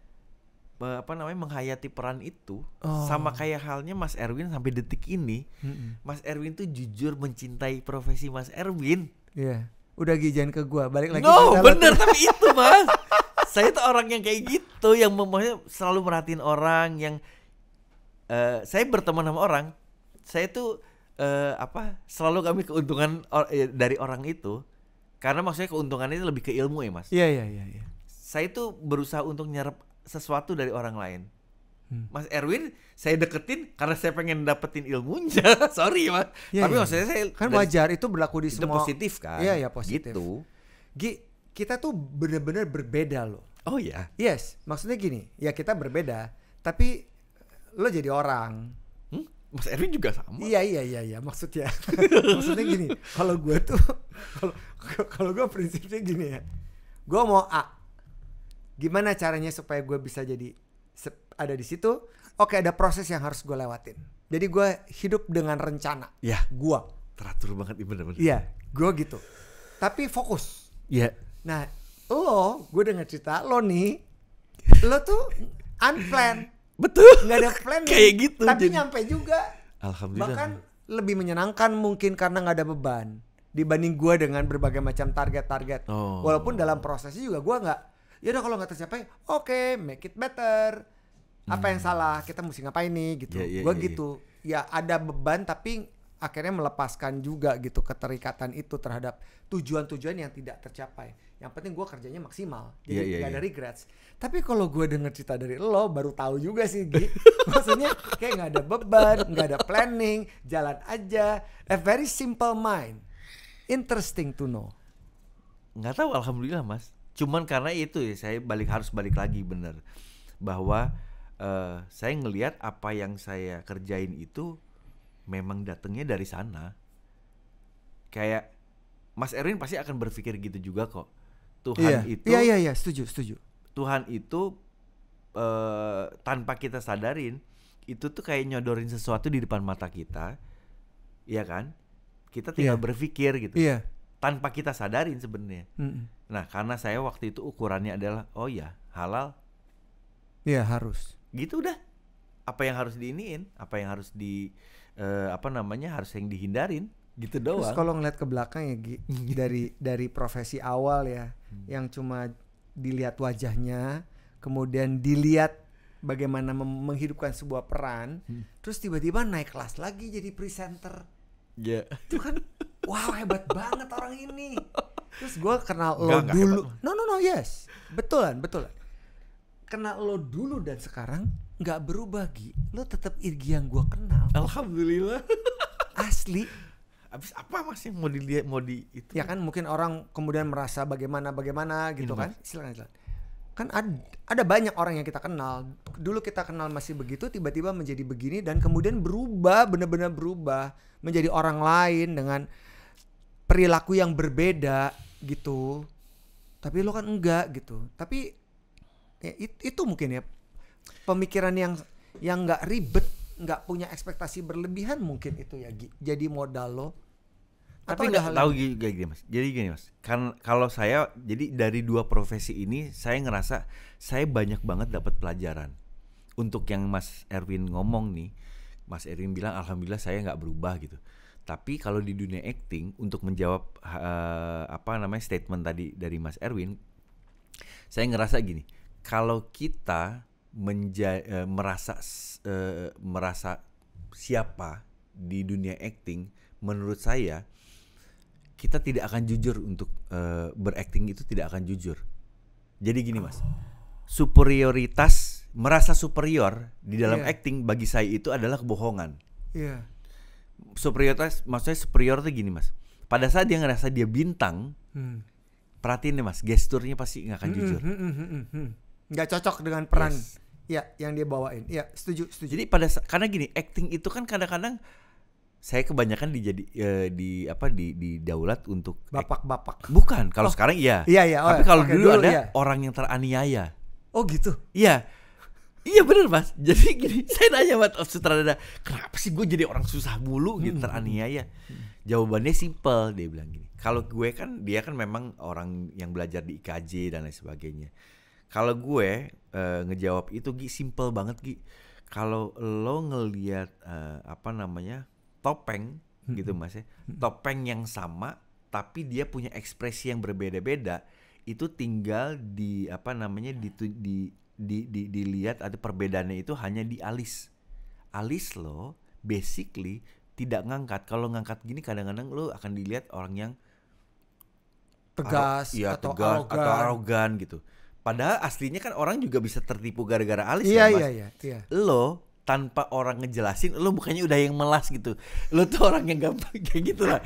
apa namanya menghayati peran itu Oh. sama kayak halnya Mas Erwin sampai detik ini Mm-mm. Mas Erwin tuh jujur mencintai profesi Mas Erwin. Iya. Udah gijan ke gua, balik lagi no, bener tapi itu Mas. Saya tuh orang yang kayak gitu yang memangnya selalu merhatiin orang yang eh, saya berteman sama orang. Saya tuh eh, apa? Selalu kami keuntungan or- eh, dari orang itu. Karena maksudnya keuntungannya itu lebih ke ilmu ya, Mas. Iya, iya, iya, iya. Saya tuh berusaha untuk nyerap sesuatu dari orang lain. Hmm. Mas Erwin saya deketin karena saya pengen dapetin ilmunya. Sorry mas. Iya, Tapi iya, maksudnya saya Kan dari- wajar itu berlaku di itu semua positif kan. Iya, iya, positif. Gitu. Gi, kita tuh bener-bener berbeda loh. Oh ya. Yes, maksudnya gini, ya kita berbeda, tapi lo jadi orang. Hmm? Mas Erwin juga sama. Iya iya iya iya maksudnya maksudnya gini kalau gue tuh kalau kalau gue prinsipnya gini ya gue mau A gimana caranya supaya gue bisa jadi ada di situ? Oke ada proses yang harus gue lewatin. Jadi gue hidup dengan rencana. Ya, gue teratur banget iya bener-bener. iya gue gitu. Tapi fokus. Iya. nah lo gue dengar cerita lo nih lo tuh unplanned Betul. nggak ada plan Kayak gitu, tapi jadi- nyampe juga. Alhamdulillah. bahkan lebih menyenangkan mungkin karena nggak ada beban dibanding gue dengan berbagai macam target-target. Oh. walaupun dalam prosesnya juga gue nggak ya udah kalau nggak tercapai oke make it better apa yang salah kita mesti ngapain nih gitu Hmm. Iya, iya, gue iya, gitu ya ada beban tapi akhirnya melepaskan juga gitu keterikatan itu terhadap tujuan-tujuan yang tidak tercapai. Yang penting gue kerjanya maksimal, jadi Iya, iya, gak iya. ada regrets. Tapi kalau gue denger cerita dari lo, baru tahu juga sih, Gi. Maksudnya kayak nggak ada beban, nggak ada planning, jalan aja. A very simple mind. Interesting to know. nggak tahu alhamdulillah mas cuman karena itu ya saya balik harus balik lagi bener bahwa eh, saya ngelihat apa yang saya kerjain itu memang datangnya dari sana kayak Mas Erwin pasti akan berpikir gitu juga kok Tuhan iya. itu Iya iya iya, setuju setuju. Tuhan itu eh, tanpa kita sadarin itu tuh kayak nyodorin sesuatu di depan mata kita ya kan kita tinggal Iya. berpikir gitu Iya. Tanpa kita sadarin sebenarnya Mm-mm. Nah, karena saya waktu itu ukurannya adalah oh ya, halal. Iya harus. Gitu udah. Apa yang harus diiniin, apa yang harus di eh, apa namanya? harus yang dihindarin. Gitu Terus doang. kalau ngeliat ke belakang ya Gi, dari dari profesi awal ya, Hmm. yang cuma dilihat wajahnya, kemudian dilihat bagaimana menghidupkan sebuah peran, Hmm. terus tiba-tiba naik kelas lagi jadi presenter. Ya. Itu kan, wow hebat banget orang ini. Terus gue kenal lo enggak dulu. No no no yes, betulan betulan. Kenal lo dulu dan sekarang nggak berubah Gi. Lo tetap Irgi yang gue kenal. Alhamdulillah. Asli. Habis apa Mas yang mau dilihat mau di itu? ya kan mungkin orang kemudian merasa bagaimana bagaimana gitu kan silakan silakan kan ada, ada banyak orang yang kita kenal dulu kita kenal masih begitu tiba-tiba menjadi begini dan kemudian berubah benar-benar berubah menjadi orang lain dengan perilaku yang berbeda gitu tapi lo kan enggak gitu tapi ya, it- itu mungkin ya pemikiran yang yang nggak ribet nggak punya ekspektasi berlebihan mungkin itu ya Gi. jadi modal lo Tapi nggak tahu gini, gini Mas. Jadi gini Mas. Kan kalau saya jadi dari dua profesi ini saya ngerasa saya banyak banget dapat pelajaran. Untuk yang Mas Erwin ngomong nih, Mas Erwin bilang alhamdulillah saya nggak berubah gitu. Tapi kalau di dunia acting untuk menjawab eh, apa namanya statement tadi dari Mas Erwin, saya ngerasa gini, kalau kita menja eh, merasa eh, merasa siapa di dunia acting, menurut saya kita tidak akan jujur untuk eh, berakting itu tidak akan jujur. Jadi gini mas, superioritas merasa superior di dalam Iya. acting bagi saya itu adalah kebohongan. Iya. Superioritas maksudnya superior tuh gini mas. Pada saat dia ngerasa dia bintang, Hmm. perhatiin deh mas, gesturnya pasti nggak akan jujur. Hmm, hmm, hmm, hmm, hmm. Nggak cocok dengan peran Yes. ya yang dia bawain. Iya, setuju, setuju. Jadi pada karena gini, acting itu kan kadang-kadang saya kebanyakan dijadi eh, di apa di di daulat untuk Bapak-bapak. Bukan, kalau sekarang iya. Iya, iya. Oh, Tapi kalau oke, dulu, dulu ada iya. orang yang teraniaya. Oh gitu. Iya. Iya bener mas. Jadi gini, saya nanya buat sutradara, kenapa sih gue jadi orang susah mulu gitu Hmm. teraniaya? Jawabannya simple, dia bilang gini. Kalau gue kan dia kan memang orang yang belajar di IKJ dan lain sebagainya. Kalau gue eh, ngejawab itu Gi simple banget Gi. Kalau lo ngelihat eh, apa namanya topeng gitu mas ya, topeng yang sama tapi dia punya ekspresi yang berbeda-beda itu tinggal di apa namanya di di di, di- dilihat ada perbedaannya itu hanya di alis alis lo basically tidak ngangkat kalau ngangkat gini kadang-kadang lo akan dilihat orang yang Tegas iya, atau tegas arogan. atau arogan gitu padahal aslinya kan orang juga bisa tertipu gara-gara alis Iya, ya, Mas. iya, iya, iya. lo tanpa orang ngejelasin lo bukannya udah yang melas gitu lo tuh orang yang gampang kayak gitu lah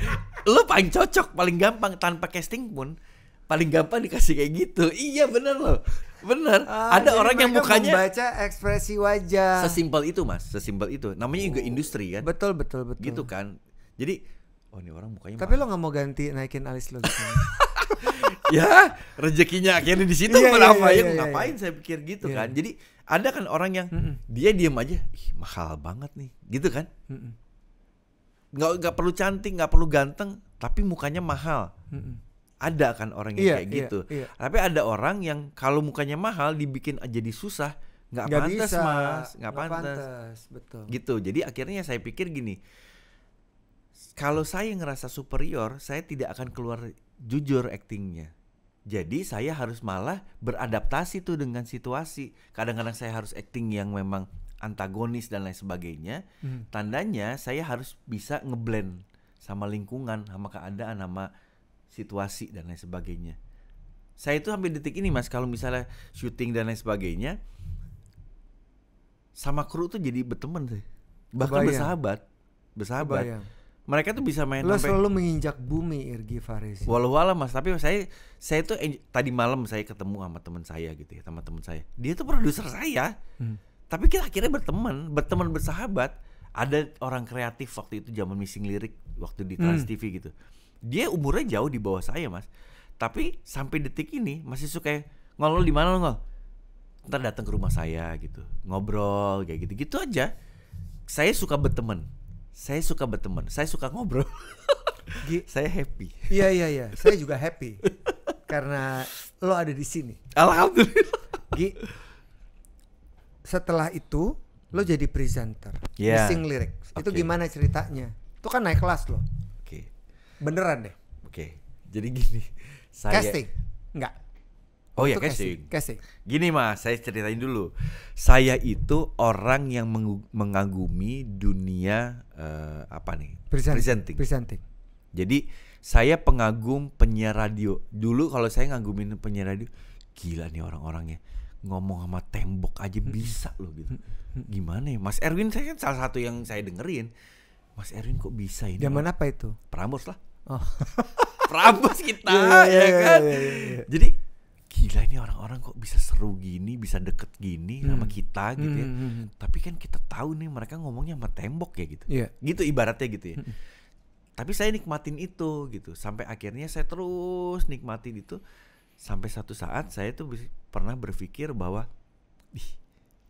lo paling cocok paling gampang tanpa casting pun paling gampang dikasih kayak gitu. Iya bener loh. Bener. Ah, ada orang yang mukanya membaca ekspresi wajah. sesimpel itu mas. Sesimpel itu. Namanya juga industri kan? Betul, betul, betul. gitu kan. Jadi oh ini orang mukanya Tapi lo nggak mau ganti naikin alis lo gitu. ya rezekinya akhirnya di situ. Iya, iya, kenapa iya, ya iya, ngapain iya. saya pikir gitu Iya. kan? jadi ada kan orang yang Mm-mm. dia diam aja ih mahal banget nih. Gitu kan? Mm-mm, nggak nggak perlu cantik nggak perlu ganteng tapi mukanya mahal. Mm-mm. Ada kan orang yang Iya, kayak iya, gitu iya. tapi ada orang yang kalau mukanya mahal dibikin jadi susah nggak pantas bisa, mas nggak pantas pantas, betul. gitu jadi akhirnya saya pikir gini kalau saya ngerasa superior saya tidak akan keluar jujur aktingnya jadi saya harus malah beradaptasi tuh dengan situasi kadang-kadang saya harus acting yang memang antagonis dan lain sebagainya. Hmm. Tandanya saya harus bisa ngeblend sama lingkungan, sama keadaan, sama situasi dan lain sebagainya. Saya itu sampai detik ini mas, kalau misalnya syuting dan lain sebagainya, sama kru tuh jadi berteman sih, bahkan Kebayang. bersahabat, bersahabat. Kebayang. Mereka tuh bisa main Lo sampai selalu menginjak bumi Irgi Faresi. walau walau mas, tapi saya saya tuh tadi malam saya ketemu sama teman saya gitu ya, sama teman saya. Dia tuh produser saya, Hmm. tapi kita akhirnya berteman, berteman bersahabat. Ada orang kreatif waktu itu zaman missing lirik waktu di Trans Hmm. TV gitu. Dia umurnya jauh di bawah saya mas, tapi sampai detik ini masih suka ngolol di mana lo ngol? Ntar datang ke rumah saya gitu, ngobrol kayak gitu gitu aja. Saya suka berteman, saya suka berteman, saya suka ngobrol, saya happy. Iya iya iya, saya juga happy karena lo ada di sini. Alhamdulillah. Gi, setelah itu lo jadi presenter, Iya. missing lyrics. Itu Oke. gimana ceritanya? Itu kan naik kelas lo, beneran deh. oke. Jadi gini, saya Casting, enggak? Oh ya Itu casting. Casting. Gini mas, saya ceritain dulu. Saya itu orang yang mengagumi dunia eh, apa nih? Presenting. Presenting. Presenting. Jadi saya pengagum penyiar radio. Dulu kalau saya ngagumin penyiar radio, gila nih orang-orangnya ngomong sama tembok aja bisa loh gitu. Gimana ya? Mas Erwin saya kan salah satu yang saya dengerin. Mas Erwin kok bisa ini? Zaman apa itu? Prambors lah. Oh. Kita Iya, ya iya, iya, kan. iya, iya, iya. Jadi gila ini orang-orang kok bisa seru gini, bisa deket gini sama Hmm. kita gitu ya. Hmm, hmm, hmm. Tapi kan kita tahu nih mereka ngomongnya sama tembok ya gitu. Iya. Gitu ibaratnya gitu ya. Tapi saya nikmatin itu gitu. Sampai akhirnya saya terus nikmatin itu sampai satu saat saya tuh pernah berpikir bahwa ih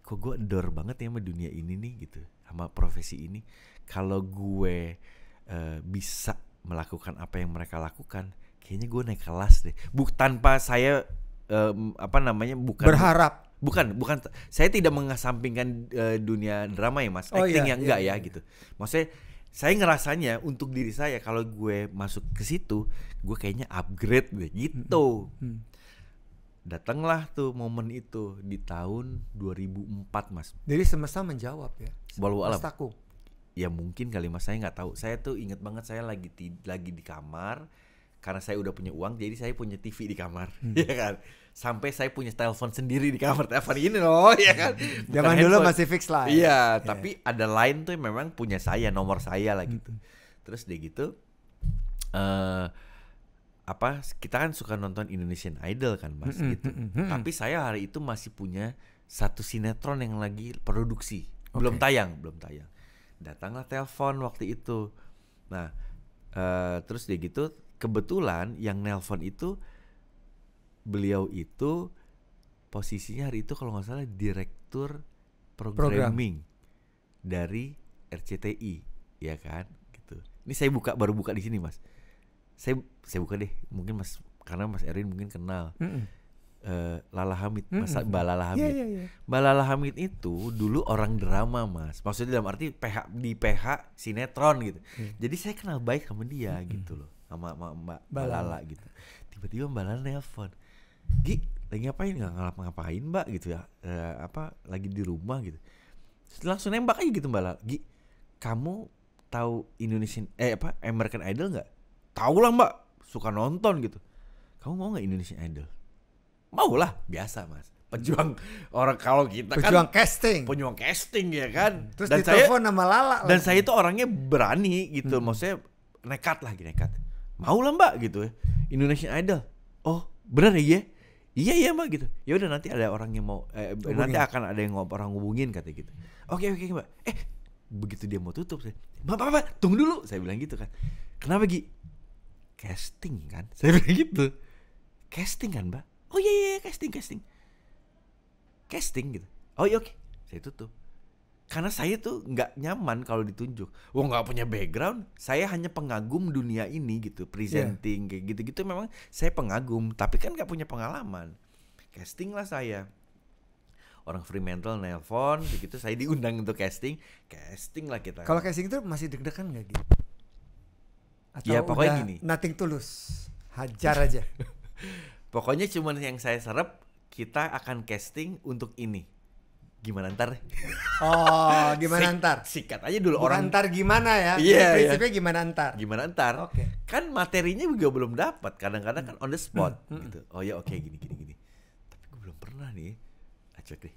kok gue adore banget ya sama dunia ini nih gitu sama profesi ini kalau gue eh, bisa melakukan apa yang mereka lakukan kayaknya gue naik kelas deh buk tanpa saya em, apa namanya bukan Berharap. bukan bukan saya tidak mengesampingkan eh, dunia drama ya mas Oh, acting iya, yang iya, enggak iya, ya iya. gitu maksudnya saya ngerasanya untuk diri saya kalau gue masuk ke situ gue kayaknya upgrade deh gitu Hmm. datanglah tuh momen itu di tahun 2004 mas Jadi semesta menjawab ya. Walau alam. Ya mungkin kali mas saya nggak tahu saya tuh inget banget saya lagi ti- lagi di kamar karena saya udah punya uang jadi saya punya TV di kamar Hmm. ya kan sampai saya punya telepon sendiri di kamar telepon ini loh ya kan Bukan Zaman dulu handphone. masih fix lah. Iya, tapi ada lain tuh yang memang punya saya, nomor saya lah gitu. Terus dia gitu eh apa kita kan suka nonton Indonesian Idol kan Mas Mm-mm, gitu. mm-mm, mm-mm. Tapi saya hari itu masih punya satu sinetron yang lagi produksi. Belum Oke. tayang, belum tayang. Datanglah telepon waktu itu. Nah, eh terus dia gitu kebetulan yang nelpon itu beliau itu posisinya hari itu kalau nggak salah direktur programming dari RCTI ya kan? Gitu. Ini saya buka baru buka di sini mas. Saya saya buka deh mungkin mas karena mas Erin mungkin kenal. Mm-mm. Eh, Lala Hamid. Mas Mm-mm. Mbak Lala Iya Hamid? iya iya. Mbak Lala Hamid itu dulu orang drama mas. Maksudnya dalam arti PH di PH sinetron gitu. Hmm. jadi saya kenal baik sama dia gitu loh sama, sama Mbak, Mbak Lala. Gitu. Tiba-tiba Mbak Lala nelpon Gi lagi ngapain? Nggak ngelap ngapain Mbak gitu ya. Eh, apa lagi di rumah gitu. Terus langsung nembak aja gitu Mbak Lala Gi kamu tahu Indonesian eh apa American Idol nggak? Tahu lah Mbak. Suka nonton gitu. Kamu mau nggak Indonesian Idol mau lah biasa mas. Pejuang orang kalau kita Pejuang kan casting. pejuang casting ya kan? Terus dan saya sama Lala. dan lagi. saya itu orangnya berani gitu. Maksudnya nekat lah gitu nekat. Mau lah mbak gitu ya. Indonesian Idol. Oh bener ya? Iya iya mbak gitu. Ya udah nanti ada orang yang mau eh, Hubungin. nanti akan ada yang orang ngubungin kata gitu. Oke oke mbak. Eh begitu dia mau tutup saya mbak mbak, mbak tunggu dulu. Saya bilang gitu kan. Kenapa Gi? Casting kan? Saya bilang gitu. Casting kan mbak oh iya iya iya, casting casting casting gitu oh iya oke saya tutup karena saya tuh nggak nyaman kalau ditunjuk. Wah nggak punya background, saya hanya pengagum dunia ini gitu, presenting kayak gitu-gitu. Memang saya pengagum, tapi kan nggak punya pengalaman. Casting lah saya. Orang Fremantle nelpon, begitu saya diundang untuk casting, casting lah kita. Kalau casting itu masih deg-degan gak gitu? Atau Ya, pokoknya udah gini. Nothing tulus. Hajar aja. Pokoknya cuman yang saya serap, kita akan casting untuk ini. gimana ntar? Oh, gimana Sik- ntar? Sikat aja dulu Bukan orang ntar gimana ya? Iya, Prinsipnya gimana ntar? gimana ntar? Oke. Kan materinya juga belum dapat. Kadang-kadang kan on the spot gitu. Oh ya oke gini gini gini. Tapi gue belum pernah nih. Acok deh.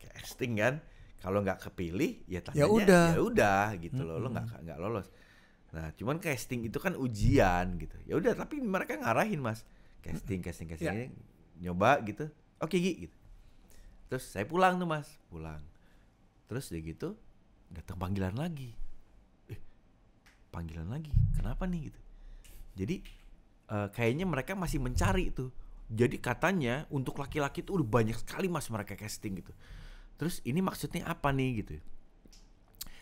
Casting kan. Kalau nggak kepilih ya tandanya udah. ya udah gitu loh. Lo nggak nggak lolos. Nah, cuman casting itu kan ujian gitu. Ya udah, tapi mereka ngarahin, Mas. Casting, casting, casting ini nyoba gitu. Oke, Gi gitu. Terus saya pulang tuh, Mas. Pulang. Terus dia gitu datang panggilan lagi. Eh, panggilan lagi. Kenapa nih gitu? Jadi eh, kayaknya mereka masih mencari itu. Jadi katanya untuk laki-laki itu udah banyak sekali Mas mereka casting gitu. Terus ini maksudnya apa nih gitu?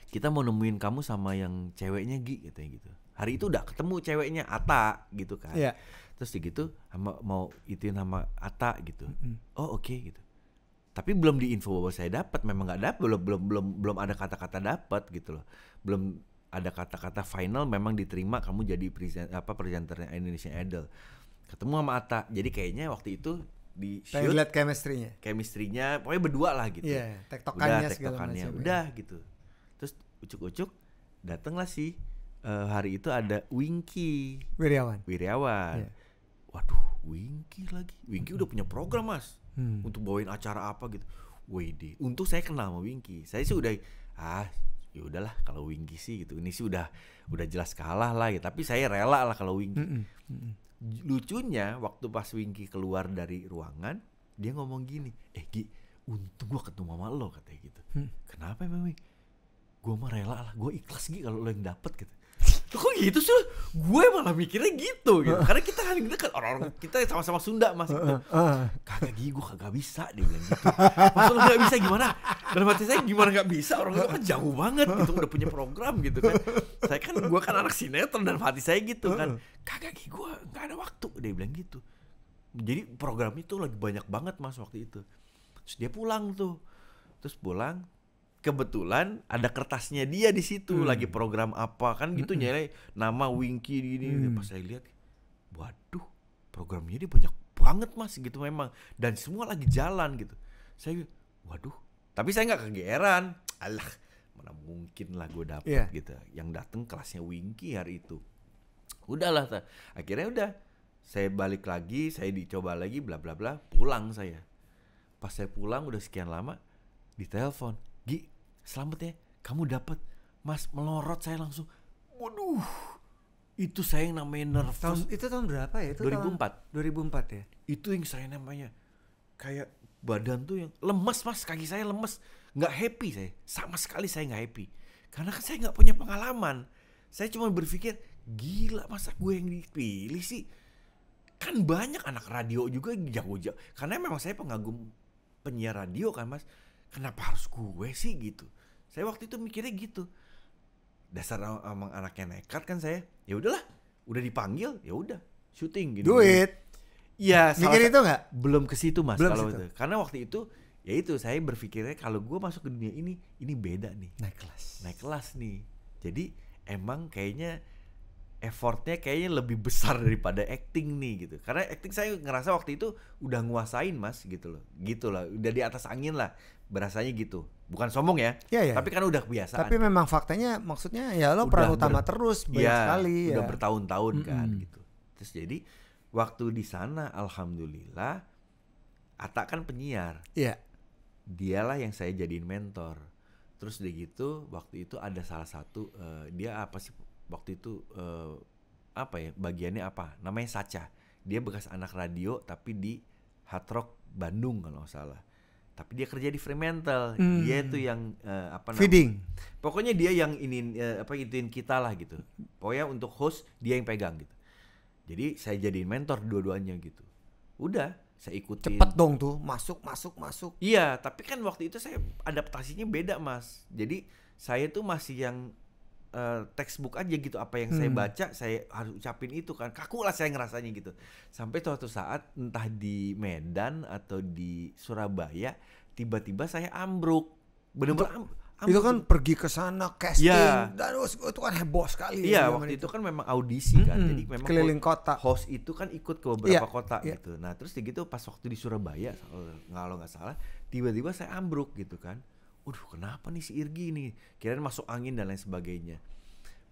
kita mau nemuin kamu sama yang ceweknya Gi katanya gitu. Hari itu udah ketemu ceweknya Ata gitu kan. Iya. Terus gitu sama mau ituin sama Ata gitu. Oh oke gitu. Tapi belum diinfo bahwa saya dapat, memang nggak dapat, belum belum belum belum ada kata-kata dapat gitu loh. Belum ada kata-kata final memang diterima kamu jadi present, apa presenternya Indonesian Idol. Ketemu sama Ata. Jadi kayaknya waktu itu di shoot lihat chemistry-nya. chemistry-nya pokoknya berdua lah gitu Iya, tektokannya udah segala tektokannya macam. ya. udah gitu terus ucuk-ucuk datanglah sih eh, hari itu ada Winky Wiryawan. Wiryawan Iya. waduh Winky lagi Winky udah punya program mas Hmm. untuk bawain acara apa gitu Wede untuk saya kenal sama Winky saya sih udah ah ya udahlah kalau Winky sih gitu ini sih udah udah jelas kalah lah ya tapi saya rela lah kalau Winky Mm-mm. Mm-mm. lucunya waktu pas Winky keluar dari ruangan dia ngomong gini eh Gi untung gua ketemu mama lo katanya gitu Hmm. kenapa emang Wing gua mah rela lah gua ikhlas Gi kalau lo yang dapet gitu Loh, kok gitu sih? Gue malah mikirnya gitu gitu. Karena kita kan dekat orang-orang kita sama-sama Sunda mas gitu. Ah. kagak Gi gue kagak bisa dia bilang gitu. Maksud lo gak bisa gimana? Dalam hati saya gimana gak bisa? Orang itu kan jauh banget gitu. Udah punya program gitu kan. Saya kan gue kan anak sinetron dan hati saya gitu kan. Kagak Gi gue gak ada waktu dia bilang gitu. Jadi program itu lagi banyak banget mas waktu itu. Terus dia pulang tuh. Terus pulang kebetulan ada kertasnya dia di situ lagi program apa kan gitu nyari nama Winky gini pas saya lihat waduh programnya dia banyak banget mas gitu memang. Dan semua lagi jalan gitu. Saya waduh. Tapi saya nggak kegeeran. Alah mana mungkin lah gue dapet Iya. gitu. Yang datang kelasnya Winky hari itu. Udahlah ta. akhirnya udah saya balik lagi saya dicoba lagi bla bla bla pulang saya. Pas saya pulang udah sekian lama ditelepon selamat ya kamu dapat mas melorot saya langsung. Waduh itu saya yang namanya nervous. Tahun itu tahun berapa ya? Itu 2004 Tahun, 2004 ya. itu yang saya namanya kayak badan tuh yang lemes mas. Kaki saya lemes. Nggak happy saya. Sama sekali saya nggak happy. Karena kan saya nggak punya pengalaman. Saya cuma berpikir gila masa gue yang dipilih sih? Kan banyak anak radio juga jago-jago. Karena memang saya pengagum penyiar radio kan mas. Kenapa harus gue sih gitu saya waktu itu mikirnya gitu dasar em- emang anaknya nekat kan saya ya udahlah udah dipanggil ya udah syuting gitu Duit. Salah Mikir itu nggak? belum ke situ mas Belum kalau itu. Karena waktu itu ya itu saya berpikirnya kalau gue masuk ke dunia ini ini beda nih, Naik kelas. naik kelas nih. Jadi emang kayaknya effortnya kayaknya lebih besar daripada acting nih gitu. Karena acting saya ngerasa waktu itu udah nguasain mas gitu loh, gitu lah, udah di atas angin lah, berasanya gitu. Bukan sombong ya, Iya, iya. tapi kan udah kebiasaan. Tapi memang faktanya maksudnya ya lo Udah peran ber- utama terus banyak Iya, sekali udah ya. bertahun-tahun kan Mm-mm. gitu. Terus jadi waktu di sana alhamdulillah Ata kan penyiar. Iya. Dialah yang saya jadiin mentor. Terus udah gitu waktu itu ada salah satu eh, dia apa sih waktu itu eh, apa ya bagiannya apa? Namanya Sacha. Dia bekas anak radio tapi di Hard Rock Bandung kalau nggak salah. Tapi dia kerja di Fremantle. Hmm. Dia tuh yang eh, apa namanya? Feeding. Pokoknya dia yang ini eh, apa ituin kita lah gitu. Pokoknya untuk host dia yang pegang gitu. Jadi saya jadiin mentor dua-duanya gitu. Udah, saya ikutin. Cepet dong tuh, masuk masuk masuk. Iya, tapi kan waktu itu saya adaptasinya beda, Mas. Jadi saya tuh masih yang eh, textbook aja gitu apa yang saya Hmm. baca saya harus ucapin itu kan kaku lah saya ngerasanya gitu sampai suatu saat entah di Medan atau di Surabaya tiba-tiba saya ambruk bener-bener am- ambruk Itu kan pergi ke sana casting Iya. dan itu kan heboh sekali. Iya, waktu itu kan memang audisi kan. Mm-mm, Jadi memang keliling kota. host itu kan ikut ke beberapa Iya, kota iya. gitu. Nah, terus gitu pas waktu di Surabaya kalau nggak kalau nggak salah, tiba-tiba saya ambruk gitu kan. Waduh, kenapa nih si Irgi nih? Kirain masuk angin dan lain sebagainya.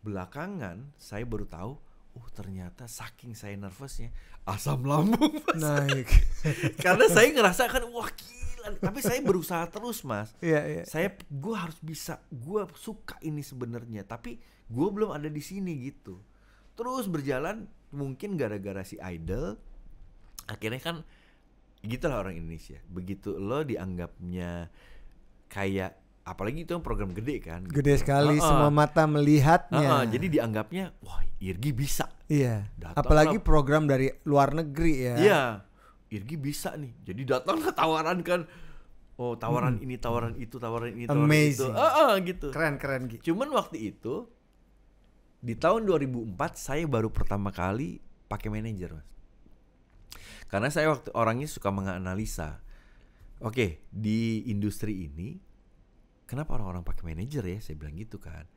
Belakangan saya baru tahu, oh ternyata saking saya nervousnya asam lambung Mas. Naik. Karena saya ngerasa kan wah gila, tapi saya berusaha terus, Mas. Iya, iya. Saya gue harus bisa, gue suka ini sebenarnya, tapi gue belum ada di sini gitu. Terus berjalan mungkin gara-gara si idol akhirnya kan gitulah orang Indonesia. Begitu lo dianggapnya kayak apalagi itu program gede kan. Gede sekali Heeh. semua mata melihatnya. Heeh, jadi dianggapnya wah Irgi bisa. Iya. Datang Apalagi lah. program dari luar negeri ya. Iya. Irgi bisa nih. Jadi datanglah tawaran kan. Oh, tawaran ini, tawaran itu, tawaran ini, tawaran itu. Amazing. Heeh, gitu. Keren keren Gi. Cuman waktu itu di tahun 2004 saya baru pertama kali pakai manajer, Mas. Karena saya waktu orangnya suka menganalisa. Oke, di industri ini kenapa orang-orang pakai manajer ya? Saya bilang gitu kan.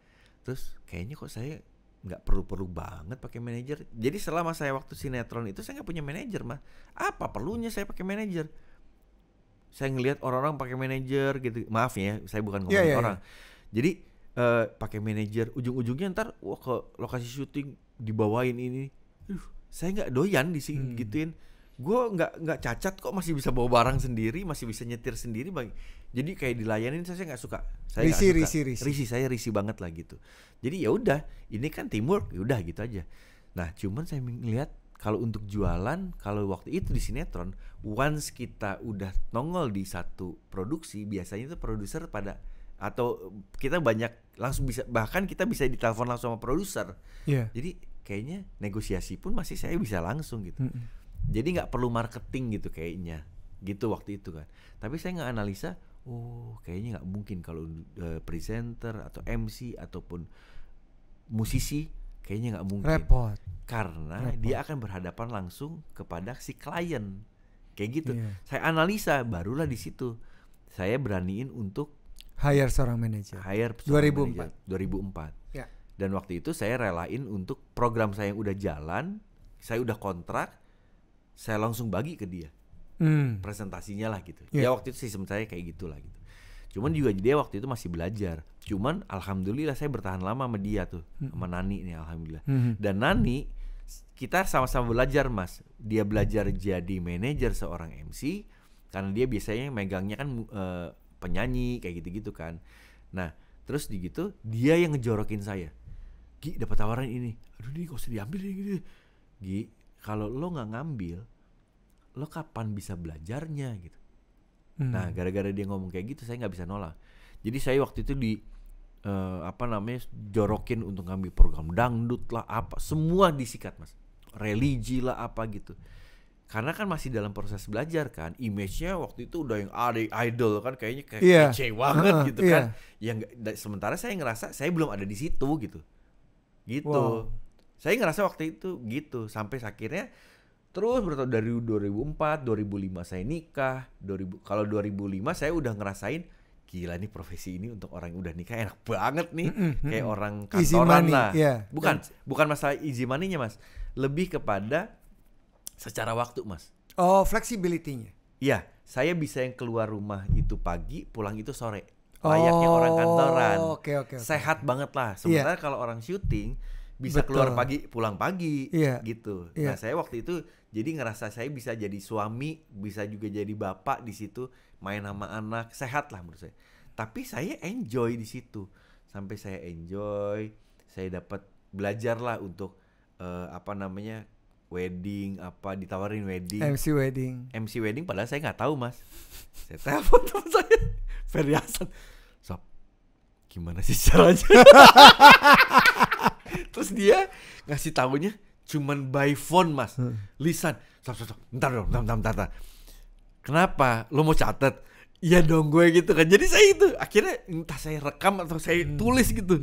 Terus kayaknya kok saya nggak perlu-perlu banget pakai manajer. Jadi selama saya waktu sinetron itu saya nggak punya manajer, Mas. Apa perlunya saya pakai manajer? Saya ngelihat orang-orang pakai manajer gitu. Maaf ya, saya bukan ngomongin iya, orang. Jadi eh, pakai manajer ujung-ujungnya ntar wah ke lokasi syuting dibawain ini. Duh, saya nggak doyan di sini Hmm. gituin. Gue nggak nggak cacat kok masih bisa bawa barang sendiri, masih bisa nyetir sendiri. Bang. Jadi kayak dilayanin saya nggak suka. Saya nggak Risih, suka. risih, risih. Risih, saya risih banget lah gitu. Jadi ya udah, ini kan teamwork, ya udah gitu aja. Nah, cuman saya melihat kalau untuk jualan, kalau waktu itu di sinetron, once kita udah nongol di satu produksi, biasanya itu produser pada atau kita banyak langsung bisa bahkan kita bisa ditelepon langsung sama produser. Iya. Jadi kayaknya negosiasi pun masih saya bisa langsung gitu. Mm-mm. Jadi nggak perlu marketing gitu kayaknya, gitu waktu itu kan. Tapi saya nggak analisa, oh kayaknya nggak mungkin kalau eh, presenter atau MC ataupun musisi kayaknya nggak mungkin. Repot. Karena Repot. dia akan berhadapan langsung kepada si klien, kayak gitu. Iya. Saya analisa, barulah di situ saya beraniin untuk Hire seorang manajer. hire 2004. manajer. 2004. Ya. Dan waktu itu saya relain untuk program saya yang udah jalan, saya udah kontrak, saya langsung bagi ke dia Hmm. presentasinya lah gitu. Ya Iya. waktu itu sistem saya kayak gitulah gitu. Cuman juga dia waktu itu masih belajar. Cuman alhamdulillah saya bertahan lama sama dia tuh, sama Nani nih alhamdulillah. Mhm. Dan Nani kita sama-sama belajar mas. Dia belajar jadi manajer seorang MC karena dia biasanya megangnya kan eh, penyanyi kayak gitu-gitu kan. Nah terus di gitu dia yang ngejorokin saya. Gi dapat tawaran ini. Aduh ini gak usah diambil ini. Gi, Gi kalau lo nggak ngambil, lo kapan bisa belajarnya gitu. Hmm. Nah, gara-gara dia ngomong kayak gitu, saya nggak bisa nolak. Jadi saya waktu itu di eh, apa namanya jorokin untuk ngambil program dangdut lah apa, semua disikat mas. Religi lah apa gitu. Karena kan masih dalam proses belajar kan, image-nya waktu itu udah yang ada idol kan kayaknya kayak Iya. kece banget Heeh, gitu iya. kan. Yang nggak- da- sementara saya ngerasa saya belum ada di situ gitu. Gitu. Wow. Saya ngerasa waktu itu gitu sampai akhirnya terus bertahun dari 2004, 2005 saya nikah, 2000 kalau 2005 saya udah ngerasain gila nih profesi ini untuk orang yang udah nikah enak banget nih Mm-mm, kayak orang kantoran lah. iya. Bukan bukan masalah easy money-nya Mas. Lebih kepada secara waktu Mas. Oh, flexibility-nya. Iya, saya bisa yang keluar rumah itu pagi, pulang itu sore. Layaknya orang kantoran. Oh, Oke, oke, oke. Sehat banget lah. Sementara kalau orang syuting bisa Betul. keluar pagi, pulang pagi Iya. gitu. Iya. Nah, saya waktu itu jadi ngerasa saya bisa jadi suami, bisa juga jadi bapak di situ, main sama anak, sehat lah menurut saya. Tapi saya enjoy di situ. Sampai saya enjoy, saya dapat belajar lah untuk eh, apa namanya? wedding apa ditawarin wedding. MC wedding. MC wedding padahal saya nggak tahu mas saya telepon teman saya Ferry Hasan sob gimana sih caranya terus dia ngasih tahunya cuman by phone mas. Lisan sob sob sob bentar dong bentar bentar bentar, bentar. kenapa? Lo mau catat Iya dong gue gitu kan. Jadi saya itu Akhirnya entah saya rekam atau saya tulis gitu.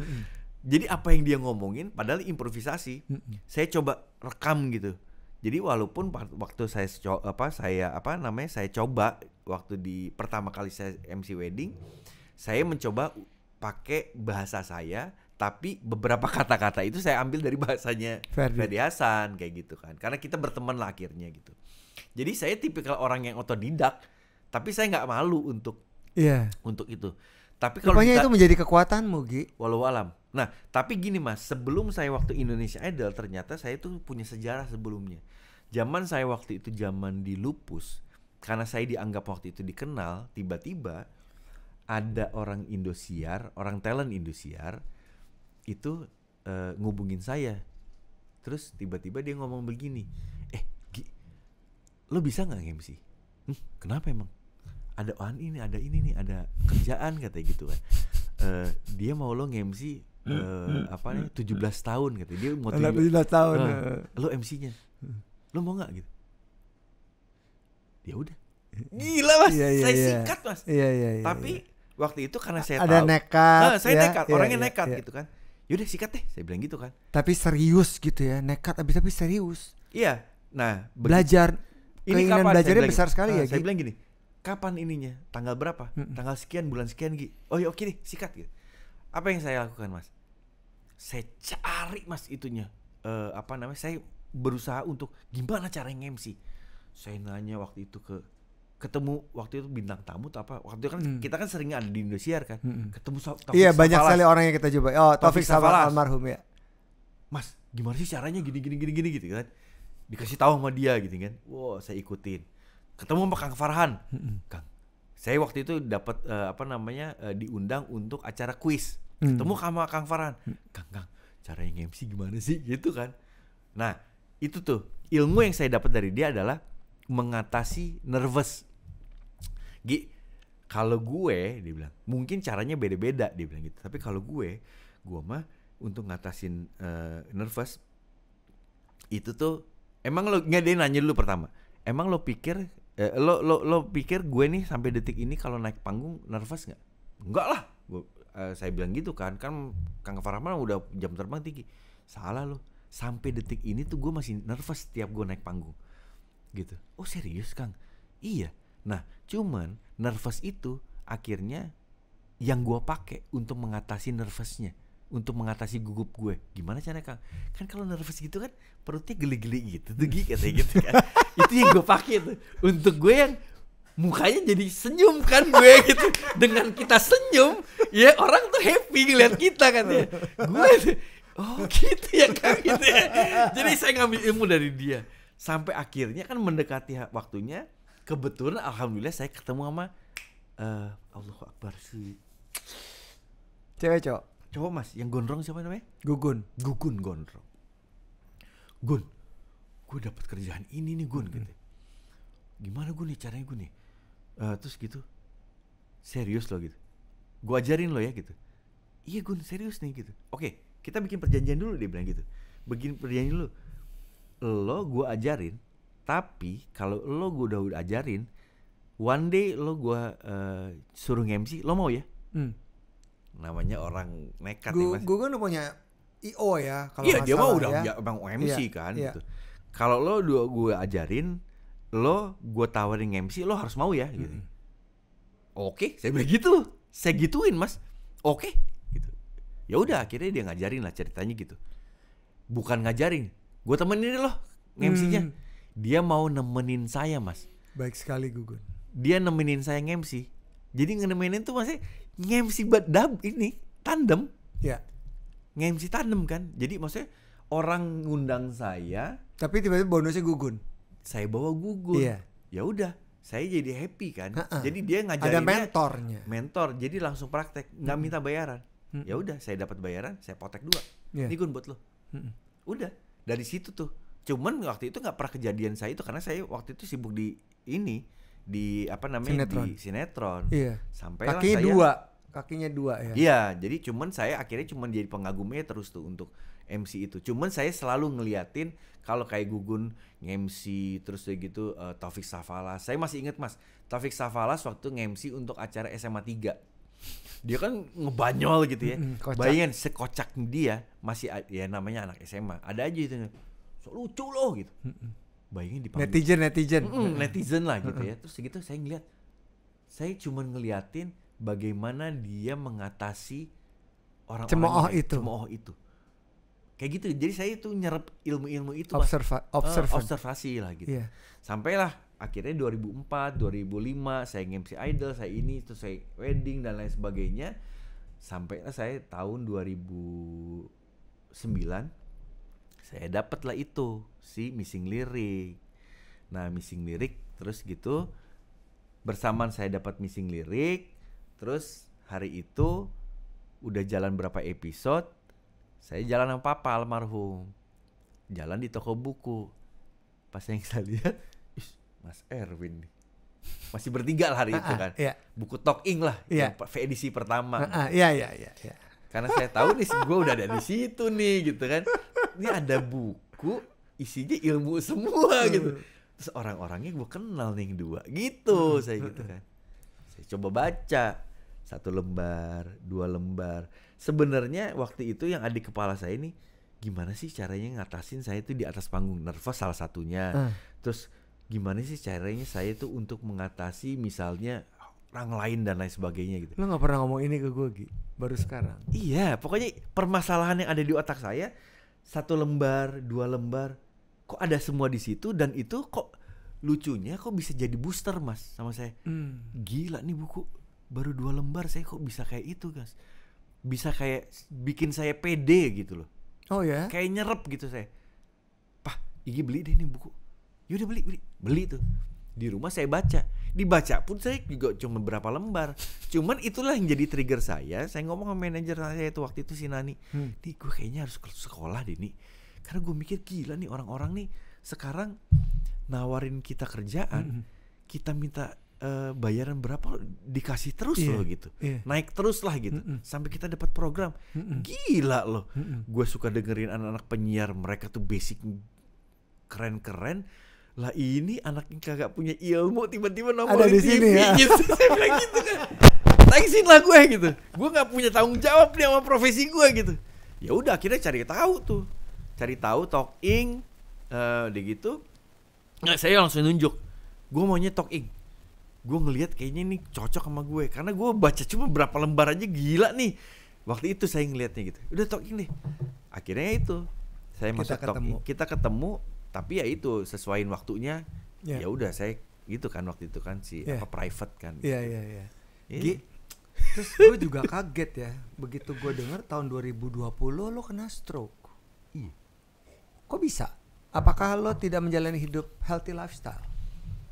Jadi apa yang dia ngomongin Padahal improvisasi. Saya coba rekam gitu. Jadi walaupun waktu saya apa saya apa namanya saya coba waktu di pertama kali saya MC wedding saya mencoba pakai bahasa saya tapi beberapa kata-kata itu saya ambil dari bahasanya Ferdi. Ferdi Hasan kayak gitu kan karena kita berteman lah akhirnya gitu jadi saya tipikal orang yang otodidak Tapi saya nggak malu untuk Iya. untuk itu. Tapi kalau Rupanya dita- itu menjadi kekuatanmu, Gi. walau alam. Nah, tapi gini Mas, sebelum saya waktu Indonesia Idol ternyata saya tuh punya sejarah sebelumnya. Zaman saya waktu itu zaman di Lupus, karena saya dianggap waktu itu dikenal, tiba-tiba ada orang Indosiar, orang talent Indosiar itu eh, ngubungin saya. Terus tiba-tiba dia ngomong begini, "Eh, Gi, lo bisa nggak MC?" "Hmm, kenapa emang? Ada an ini, ada ini nih, ada kerjaan katanya gitu kan. Eh, dia mau lo nge-MC eh, apa nih 17 tahun katanya. Dia mau Anak 17 17 tahun. Eh. lo MC-nya. Lo mau nggak gitu? Ya udah. Gila Mas, Iya, iya, saya iya. sikat Mas. Iya, iya, iya. Tapi waktu itu karena saya ada tahu nekat. Nah, saya ya, nekat, iya, orangnya iya, nekat iya. gitu kan. Yaudah sikat deh, saya bilang gitu kan. Tapi serius gitu ya, nekat tapi tapi serius. Iya. Nah, Belajar ini keinginan kapan? Belajarnya bilang besar sekali Ah, ya, Saya Gi. bilang gini, kapan ininya? Tanggal berapa? Mm-mm. Tanggal sekian, bulan sekian, Gi. Oh ya oke deh, sikat gitu. Apa yang saya lakukan, Mas? Saya cari Mas itunya. Eh, apa namanya? Saya berusaha untuk gimana cara nge-MC. Saya nanya waktu itu ke ketemu waktu itu bintang tamu atau apa? Waktu itu kan Hmm. kita kan sering ada di Indosiar kan. Mm-mm. ketemu Taufik Iya, banyak sekali orang yang kita coba. Oh, Taufik Taufik Safalas. almarhum ya. Mas gimana sih caranya gini gini gini gini gitu kan? Dikasih tahu sama dia gitu kan. Wow saya ikutin. Ketemu sama Kang Farhan. Kang saya waktu itu dapat eh, apa namanya eh, diundang untuk acara kuis. Hmm. ketemu sama Kang Farhan. Kang Kang caranya MC gimana sih? Gitu kan. Nah itu tuh ilmu yang saya dapat dari dia adalah mengatasi nervous. Gi kalau gue dia bilang mungkin caranya beda-beda dia bilang gitu. Tapi kalau gue gue mah untuk ngatasin eh, nervous itu tuh emang lo nggak dia nanya dulu pertama emang lo pikir eh, lo lo lo pikir gue nih sampai detik ini kalau naik panggung nervous nggak? Enggak lah. Gua, eh, saya bilang gitu kan kan kang Farahman udah jam terbang tinggi. Salah lo sampai detik ini tuh gue masih nervous setiap gue naik panggung gitu. Oh serius kang? Iya. Nah cuman nervous itu akhirnya yang gue pakai untuk mengatasi nervousnya untuk mengatasi gugup gue. Gimana caranya kang? Kan kalau nervous gitu kan perutnya geli-geli gitu tuh katanya gitu kan. Itu yang gue pakai tuh. Untuk gue yang mukanya jadi senyum kan gue gitu. Dengan kita senyum ya orang tuh happy ngeliat kita kan ya. Gue tuh, oh gitu ya kang gitu ya. Jadi saya ngambil ilmu dari dia sampai akhirnya kan mendekati waktunya kebetulan alhamdulillah saya ketemu sama eh Allahu Akbar sih Cewek cowok. Coba mas, yang gondrong siapa namanya? Gugun. Gugun gondrong. Gun, gue dapat kerjaan ini nih Gun gitu. Gimana gue nih caranya gue nih? Eh, terus gitu, serius loh gitu. Gue ajarin lo ya gitu. Iya Gun, serius nih gitu. Oke, kita bikin perjanjian dulu dia bilang gitu. Bikin perjanjian dulu. Lo gue ajarin, tapi kalau lo gue udah, udah ajarin, one day lo gue eh, suruh MC, lo mau ya? Hmm. Namanya orang nekat ya Gu- mas. Gugun udah punya IO ya kalau Iya dia mah udah ya. ya, emang OMC Iya, kan iya. gitu. Kalau lo dua gue ajarin, lo gue tawarin MC, lo harus mau ya gitu. Oke, saya bilang gitu. Saya gituin mas. Oke, gitu. Ya udah akhirnya dia ngajarin lah ceritanya gitu. Bukan ngajarin, gue temenin lo MC-nya. Hmm. Dia mau nemenin saya mas. Baik sekali Gugun. Dia nemenin saya MC. Jadi nemenin tuh masih MC buat dab ini tandem Ya. nge-MC tandem kan. Jadi maksudnya orang ngundang saya, Tapi tiba-tiba bonusnya Gugun. saya bawa gugur. Iya. Ya udah, saya jadi happy kan. Ha-ha. Jadi dia Ada ngajarin mentornya. mentor, jadi langsung praktek, nggak minta bayaran. Mm. Ya udah, saya dapat bayaran, saya potek dua. Iya. Ini gun buat lo. Mm-mm. Udah, dari situ tuh. Cuman waktu itu nggak pernah kejadian saya itu karena saya waktu itu sibuk di ini di apa namanya Sinetron. di sinetron. Iya. Sampai Kakinya saya, dua. Kakinya dua ya. Iya, jadi cuman saya akhirnya cuman jadi pengagumnya terus tuh untuk MC itu. Cuman saya selalu ngeliatin kalau kayak Gugun nge-MC terus kayak gitu eh, Taufik Safalas. Saya masih inget Mas, Taufik Safalas waktu nge-MC untuk acara SMA 3. Dia kan ngebanyol gitu ya. Kocak. Bayangin sekocak dia masih ya namanya anak SMA. Ada aja itu so lucu loh gitu. Bayangin di Netizen netizen. Mm, netizen lah gitu ya. Terus gitu saya ngeliat, saya cuman ngeliatin bagaimana dia mengatasi orang Cemooh itu. cemooh itu. Kayak gitu. Jadi saya itu nyerap ilmu-ilmu itu. Observa observan. observasi lah gitu. Iya. Sampailah akhirnya 2004 2005 saya MC Idol saya ini terus saya wedding dan lain sebagainya. Sampai saya tahun 2009 saya dapatlah itu si missing lirik nah missing lirik terus gitu bersamaan saya dapat missing lirik terus hari itu udah jalan berapa episode saya jalan sama papa almarhum. Jalan di toko buku. Pas yang saya lihat "Ih, Mas Erwin nih. Masih bertiga lah hari itu Ah, ah, kan. iya. buku Talk Ing lah Iya. yang edisi pertama. Ah, ah, iya iya iya iya. karena saya tahu nih gue udah ada di situ nih gitu kan. Ini ada buku isinya ilmu semua gitu. Terus orang-orangnya gue kenal nih dua gitu saya gitu kan. Saya coba baca satu lembar dua lembar. Sebenarnya waktu itu yang ada di kepala saya ini gimana sih caranya ngatasin saya itu di atas panggung? Nervous salah satunya. Terus gimana sih caranya saya tuh untuk mengatasi misalnya orang lain dan lain sebagainya gitu Lo nggak pernah ngomong ini ke gue Gi, baru sekarang. Iya, pokoknya permasalahan yang ada di otak saya satu lembar, dua lembar, kok ada semua di situ dan itu kok lucunya kok bisa jadi booster mas sama saya. Hmm. Gila nih buku baru dua lembar saya kok bisa kayak itu guys, bisa kayak bikin saya pede gitu loh, Oh ya? kayak nyerep gitu saya. Pah, Igi beli deh nih buku. Yaudah beli beli beli tuh. Di rumah saya baca, dibaca pun saya juga cuma berapa lembar. Cuman itulah yang jadi trigger saya. Saya ngomong sama manajer saya itu waktu itu si Nani, Hmm. nih gue kayaknya harus ke sekolah deh nih. Karena gue mikir gila nih orang-orang nih sekarang nawarin kita kerjaan, kita minta eh, bayaran berapa dikasih terus Iya, loh gitu, iya. naik terus lah gitu, Mm-mm. sampai kita dapat program, Mm-mm. gila loh. Mm-mm. Gue suka dengerin anak-anak penyiar mereka tuh basic keren-keren. Lah ini anak yang kagak punya ilmu tiba-tiba nomor Ada di sini ya. gitu. Saya bilang gitu kan. Thanksin lah gue gitu. Gue nggak punya tanggung jawab nih sama profesi gue gitu. Ya udah akhirnya cari tahu tuh. Cari tahu talk ing eh udah gitu. Nggak saya langsung nunjuk. Gue maunya talk ing. Gue ngelihat kayaknya ini cocok sama gue karena gue baca cuma berapa lembar aja gila nih. Waktu itu saya ngelihatnya gitu. Udah talk ing deh. Akhirnya itu saya Kita masuk ketemu. ing. Kita ketemu tapi ya itu sesuaiin waktunya. Iya. Ya udah saya gitu kan waktu itu kan si Iya. apa private kan. Iya iya iya. Iya. Gi, terus gue juga kaget ya begitu gue denger tahun 2020 lo kena stroke. Iya. Kok bisa? Apakah lo tidak menjalani hidup healthy lifestyle?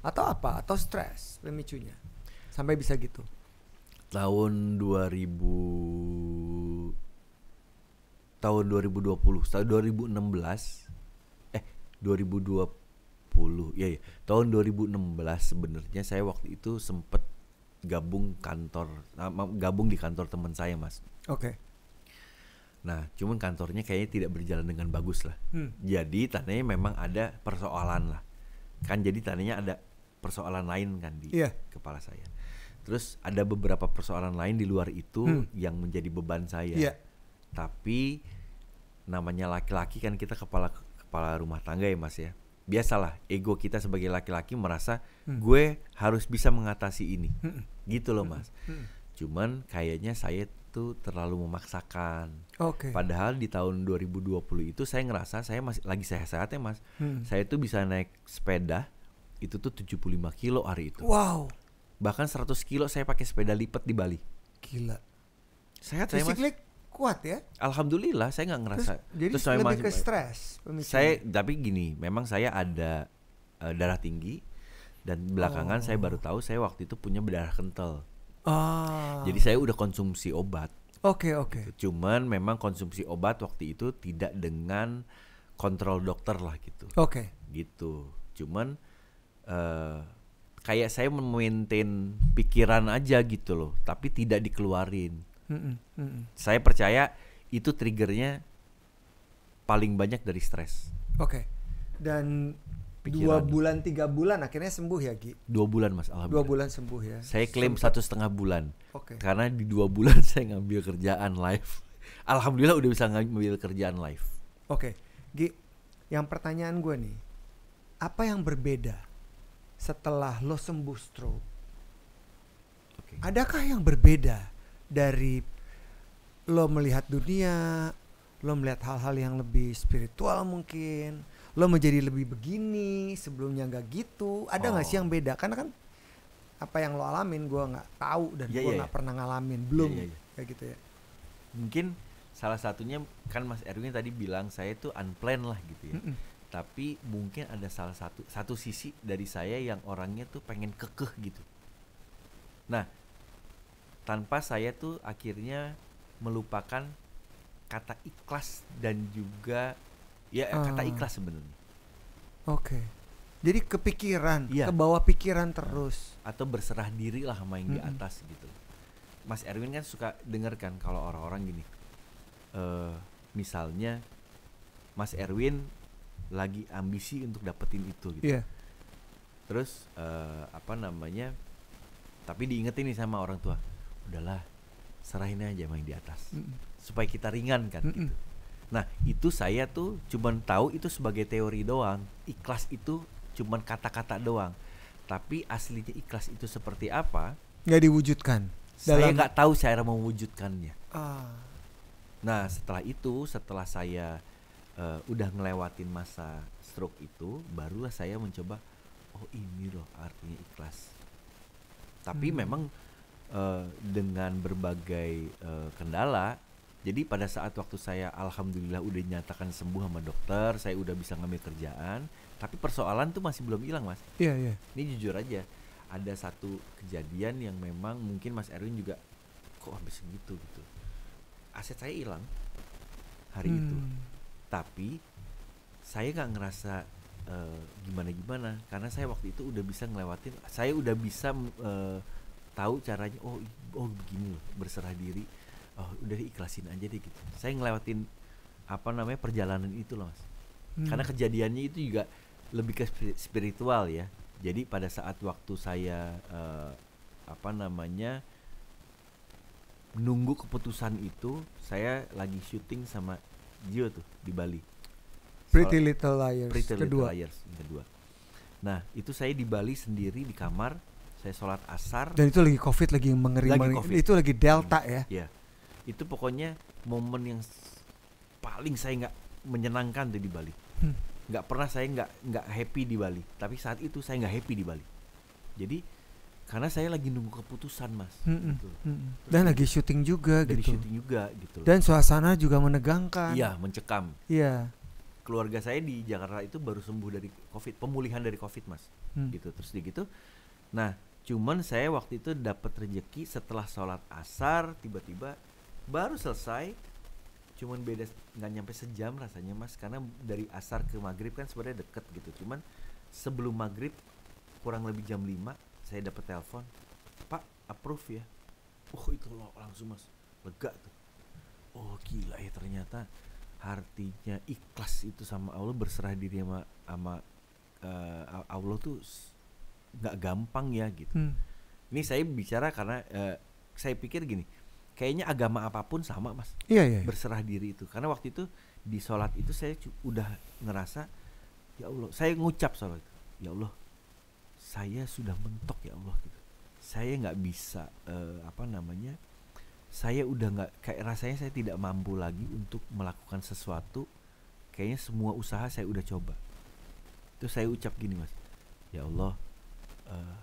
Atau apa? Atau stres pemicunya? Sampai bisa gitu. tahun 2000 tahun 2020 tahun 2016 eh 2020 ya ya tahun 2016 sebenarnya saya waktu itu sempet gabung kantor ah, gabung di kantor teman saya mas Oke. nah cuman kantornya kayaknya tidak berjalan dengan bagus lah Hmm. jadi tandanya memang ada persoalan lah kan jadi tandanya ada persoalan lain kan di Iya. kepala saya terus ada beberapa persoalan lain di luar itu Hmm. yang menjadi beban saya Iya. tapi namanya laki-laki kan kita kepala kepala rumah tangga ya mas ya biasalah ego kita sebagai laki-laki merasa gue harus bisa mengatasi ini Hmm. gitu loh mas Hmm. cuman kayaknya saya tuh terlalu memaksakan Oke. Padahal di tahun 2020 itu saya ngerasa saya masih lagi sehat-sehat ya mas. Hmm. Saya tuh bisa naik sepeda itu tuh 75 kilo hari itu. Wow. Bahkan 100 kilo saya pakai sepeda lipat di Bali. Gila. Sehat saya mas. Kuat ya. Alhamdulillah saya nggak Terus, ngerasa. jadi saya lebih ke stres. Saya tapi gini, memang saya ada eh, darah tinggi dan belakangan saya Oh. baru tahu saya waktu itu punya darah kental. Ah. Jadi saya udah konsumsi obat. Oke oke. Cuman memang konsumsi obat waktu itu tidak dengan kontrol dokter lah gitu. Oke. gitu cuman eh kayak saya memaintain pikiran aja gitu loh tapi tidak dikeluarin Saya percaya itu triggernya paling banyak dari stres Oke. Dan dua Pikiran. bulan tiga bulan akhirnya sembuh ya Gi. dua bulan mas Dua alhamdulillah bulan sembuh ya. saya klaim Sempat- satu setengah bulan Oke. karena di dua bulan saya ngambil kerjaan live alhamdulillah udah bisa ngambil kerjaan live Oke. Gi, yang pertanyaan gue nih, apa yang berbeda setelah lo sembuh stroke? oke Adakah yang berbeda dari lo melihat dunia, lo melihat hal-hal yang lebih spiritual mungkin, lo menjadi lebih begini sebelumnya nggak gitu ada nggak sih Oh. yang beda karena kan apa yang lo alamin gue nggak tahu dan Iya, gue iya, nggak iya. pernah ngalamin belum iya, iya. kayak gitu ya Mungkin salah satunya kan Mas Erwin tadi bilang saya itu unplanned lah gitu ya. Mm-mm. Tapi mungkin ada salah satu satu sisi dari saya yang orangnya tuh pengen kekeh gitu. Nah, tanpa saya tuh akhirnya melupakan kata ikhlas dan juga ya kata Ah. ikhlas sebenarnya oke jadi kepikiran Iya. ke bawah pikiran terus atau berserah diri lah sama yang di Mm-mm. atas gitu. Mas Erwin kan suka denger kan kalau orang-orang gini. eh misalnya Mas Erwin lagi ambisi untuk dapetin itu gitu. iya Terus eh, apa namanya? Tapi diingetin nih sama orang tua. Udahlah, serahin aja yang di atas. Mm-mm. Supaya kita ringan kan Mm-mm. gitu. Nah, itu saya tuh cuman tahu itu sebagai teori doang. Ikhlas itu cuman kata-kata doang. Tapi aslinya ikhlas itu seperti apa? nggak diwujudkan Saya Dalam- nggak tahu cara mewujudkannya. ah Nah, setelah itu, setelah saya eh, udah ngelewatin masa stroke itu, barulah saya mencoba, oh ini loh artinya ikhlas. Tapi Hmm. memang eh, dengan berbagai eh, kendala, jadi pada saat waktu saya alhamdulillah udah dinyatakan sembuh sama dokter, saya udah bisa ngambil kerjaan, tapi persoalan tuh masih belum hilang, Mas. iya iya Ini jujur aja, ada satu kejadian yang memang mungkin Mas Erwin juga kok habis segitu gitu. Aset saya hilang hari itu, Hmm. tapi saya nggak ngerasa gimana gimana karena saya waktu itu udah bisa ngelewatin, saya udah bisa eh, tahu caranya. Oh, oh begini loh, berserah diri. Oh, udah ikhlasin aja deh gitu. Saya ngelewatin apa namanya perjalanan itu loh, Mas Hmm. karena kejadiannya itu juga lebih ke spi- spiritual ya jadi pada saat waktu saya eh, apa namanya menunggu keputusan itu saya lagi syuting sama Gio tuh di Bali Pretty Little Liars Pretty Little Liars kedua nah itu saya di Bali sendiri di kamar saya sholat asar. Dan itu lagi covid lagi mengeri Lagi mengeri- Covid. itu lagi delta ya. Ya itu pokoknya momen yang paling saya nggak menyenangkan tuh di Bali. Hmm. nggak pernah saya nggak nggak happy di Bali. Tapi saat itu saya nggak happy di Bali. Jadi karena saya lagi nunggu keputusan mas Mm-mm. gitu. Mm-mm. dan lagi syuting juga dari gitu. syuting juga gitu. Dan suasana juga menegangkan. Iya mencekam. Iya. Keluarga saya di Jakarta itu baru sembuh dari covid pemulihan dari covid mas Hmm. gitu. Terus gitu. Nah cuman saya waktu itu dapat rezeki setelah sholat asar tiba-tiba baru selesai. Cuman beda nggak nyampe sejam rasanya mas. Karena dari asar ke maghrib kan sebenarnya deket gitu. Cuman sebelum maghrib kurang lebih jam 5 saya dapat telepon. Pak approve ya. Oh itu loh langsung mas. Lega tuh. Oh gila ya ternyata artinya ikhlas itu sama Allah berserah diri sama sama eh, Allah tuh nggak gampang ya gitu. Hmm. ini saya bicara karena eh, saya pikir gini kayaknya agama apa pun sama mas. Iya iya iya. berserah diri itu. Karena waktu itu di sholat itu saya udah ngerasa ya Allah saya ngucap sholat itu ya Allah saya sudah mentok ya Allah gitu. Saya nggak bisa eh, apa namanya saya udah nggak kayak rasanya saya tidak mampu lagi untuk melakukan sesuatu kayaknya semua usaha saya udah coba. Terus saya ucap gini mas ya Allah eh,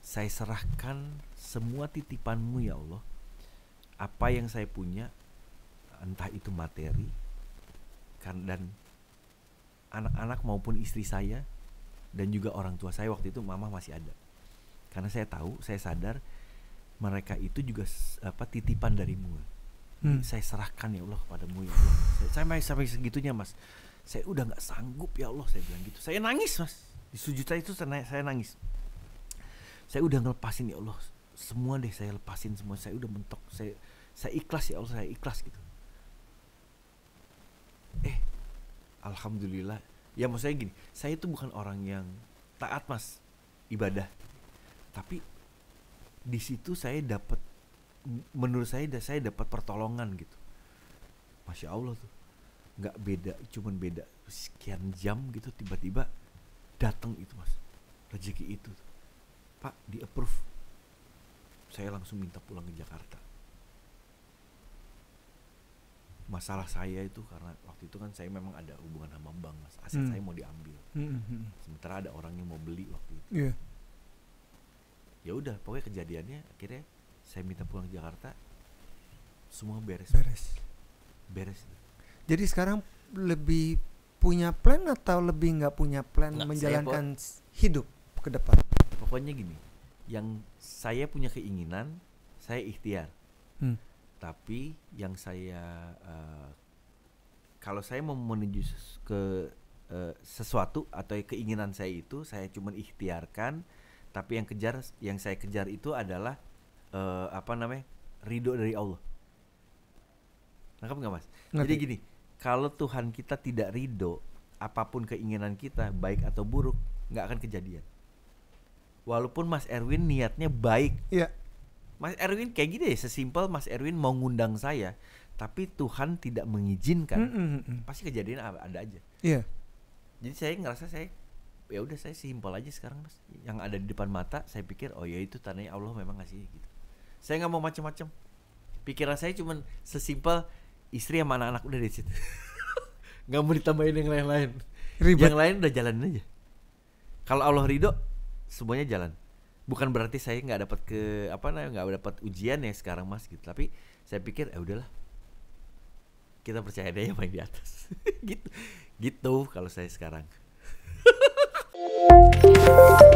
saya serahkan semua titipanmu ya Allah. Apa yang saya punya entah itu materi kan dan anak-anak maupun istri saya dan juga orang tua saya waktu itu mama masih ada. Karena saya tahu saya sadar mereka itu juga apa titipan darimu. Hmm. saya serahkan ya Allah kepadamu ya Allah. Saya, sampai sampai segitunya mas. Saya udah nggak sanggup ya Allah saya bilang gitu. Saya nangis mas di sujud saya itu saya na- saya nangis. Saya udah ngelepasin ya Allah. Semua deh saya lepasin semua. Saya udah mentok. Saya saya ikhlas ya Allah. Saya ikhlas gitu. Eh alhamdulillah. Ya maksud saya gini. Saya itu bukan orang yang taat mas ibadah. Tapi di situ saya dapat menurut saya saya dapat pertolongan gitu. Masya Allah tuh. Nggak beda cuman beda. Sekian jam gitu tiba-tiba datang itu mas. Rezeki itu. Pak di approve saya langsung minta pulang ke Jakarta. Masalah saya itu karena waktu itu kan saya memang ada hubungan sama bank mas. Aset Hmm. saya mau diambil. Hmm, hmm, sementara ada orang yang mau beli waktu itu. Iya. ya udah pokoknya kejadiannya akhirnya saya minta pulang ke Jakarta. Semua beres. Beres. beres Jadi sekarang lebih punya plan atau lebih nggak punya plan Nggak, menjalankan hidup ke depan? pokoknya gini yang saya punya keinginan saya ikhtiar Hmm. tapi yang saya eh, kalau saya mau menuju ke eh, sesuatu atau keinginan saya itu saya cuma ikhtiarkan tapi yang kejar yang saya kejar itu adalah eh, apa namanya ridho dari Allah nangkap nggak mas jadi Ngerti? gini kalau Tuhan kita tidak ridho apa pun keinginan kita baik atau buruk nggak akan kejadian walaupun Mas Erwin niatnya baik Iya. Mas Erwin kayak gini deh, sesimpel Mas Erwin mau ngundang saya, tapi Tuhan tidak mengizinkan, Mm, mm, pasti kejadian ada aja. Iya. Jadi saya ngerasa saya ya udah saya simpel aja sekarang Mas. Yang ada di depan mata saya pikir oh ya itu tandanya Allah memang ngasih gitu. Saya nggak mau macam-macam. Pikiran saya cuman sesimpel istri sama anak-anak udah di situ. nggak mau ditambahin yang lain-lain. Ribet. Yang lain udah jalanin aja. Kalau Allah ridho, semuanya jalan. Bukan berarti saya nggak dapat ke apa namanya nggak dapat ujian ya sekarang mas gitu. Tapi saya pikir ya udahlah. Kita percaya deh yang main di atas. gitu. Gitu kalau saya sekarang.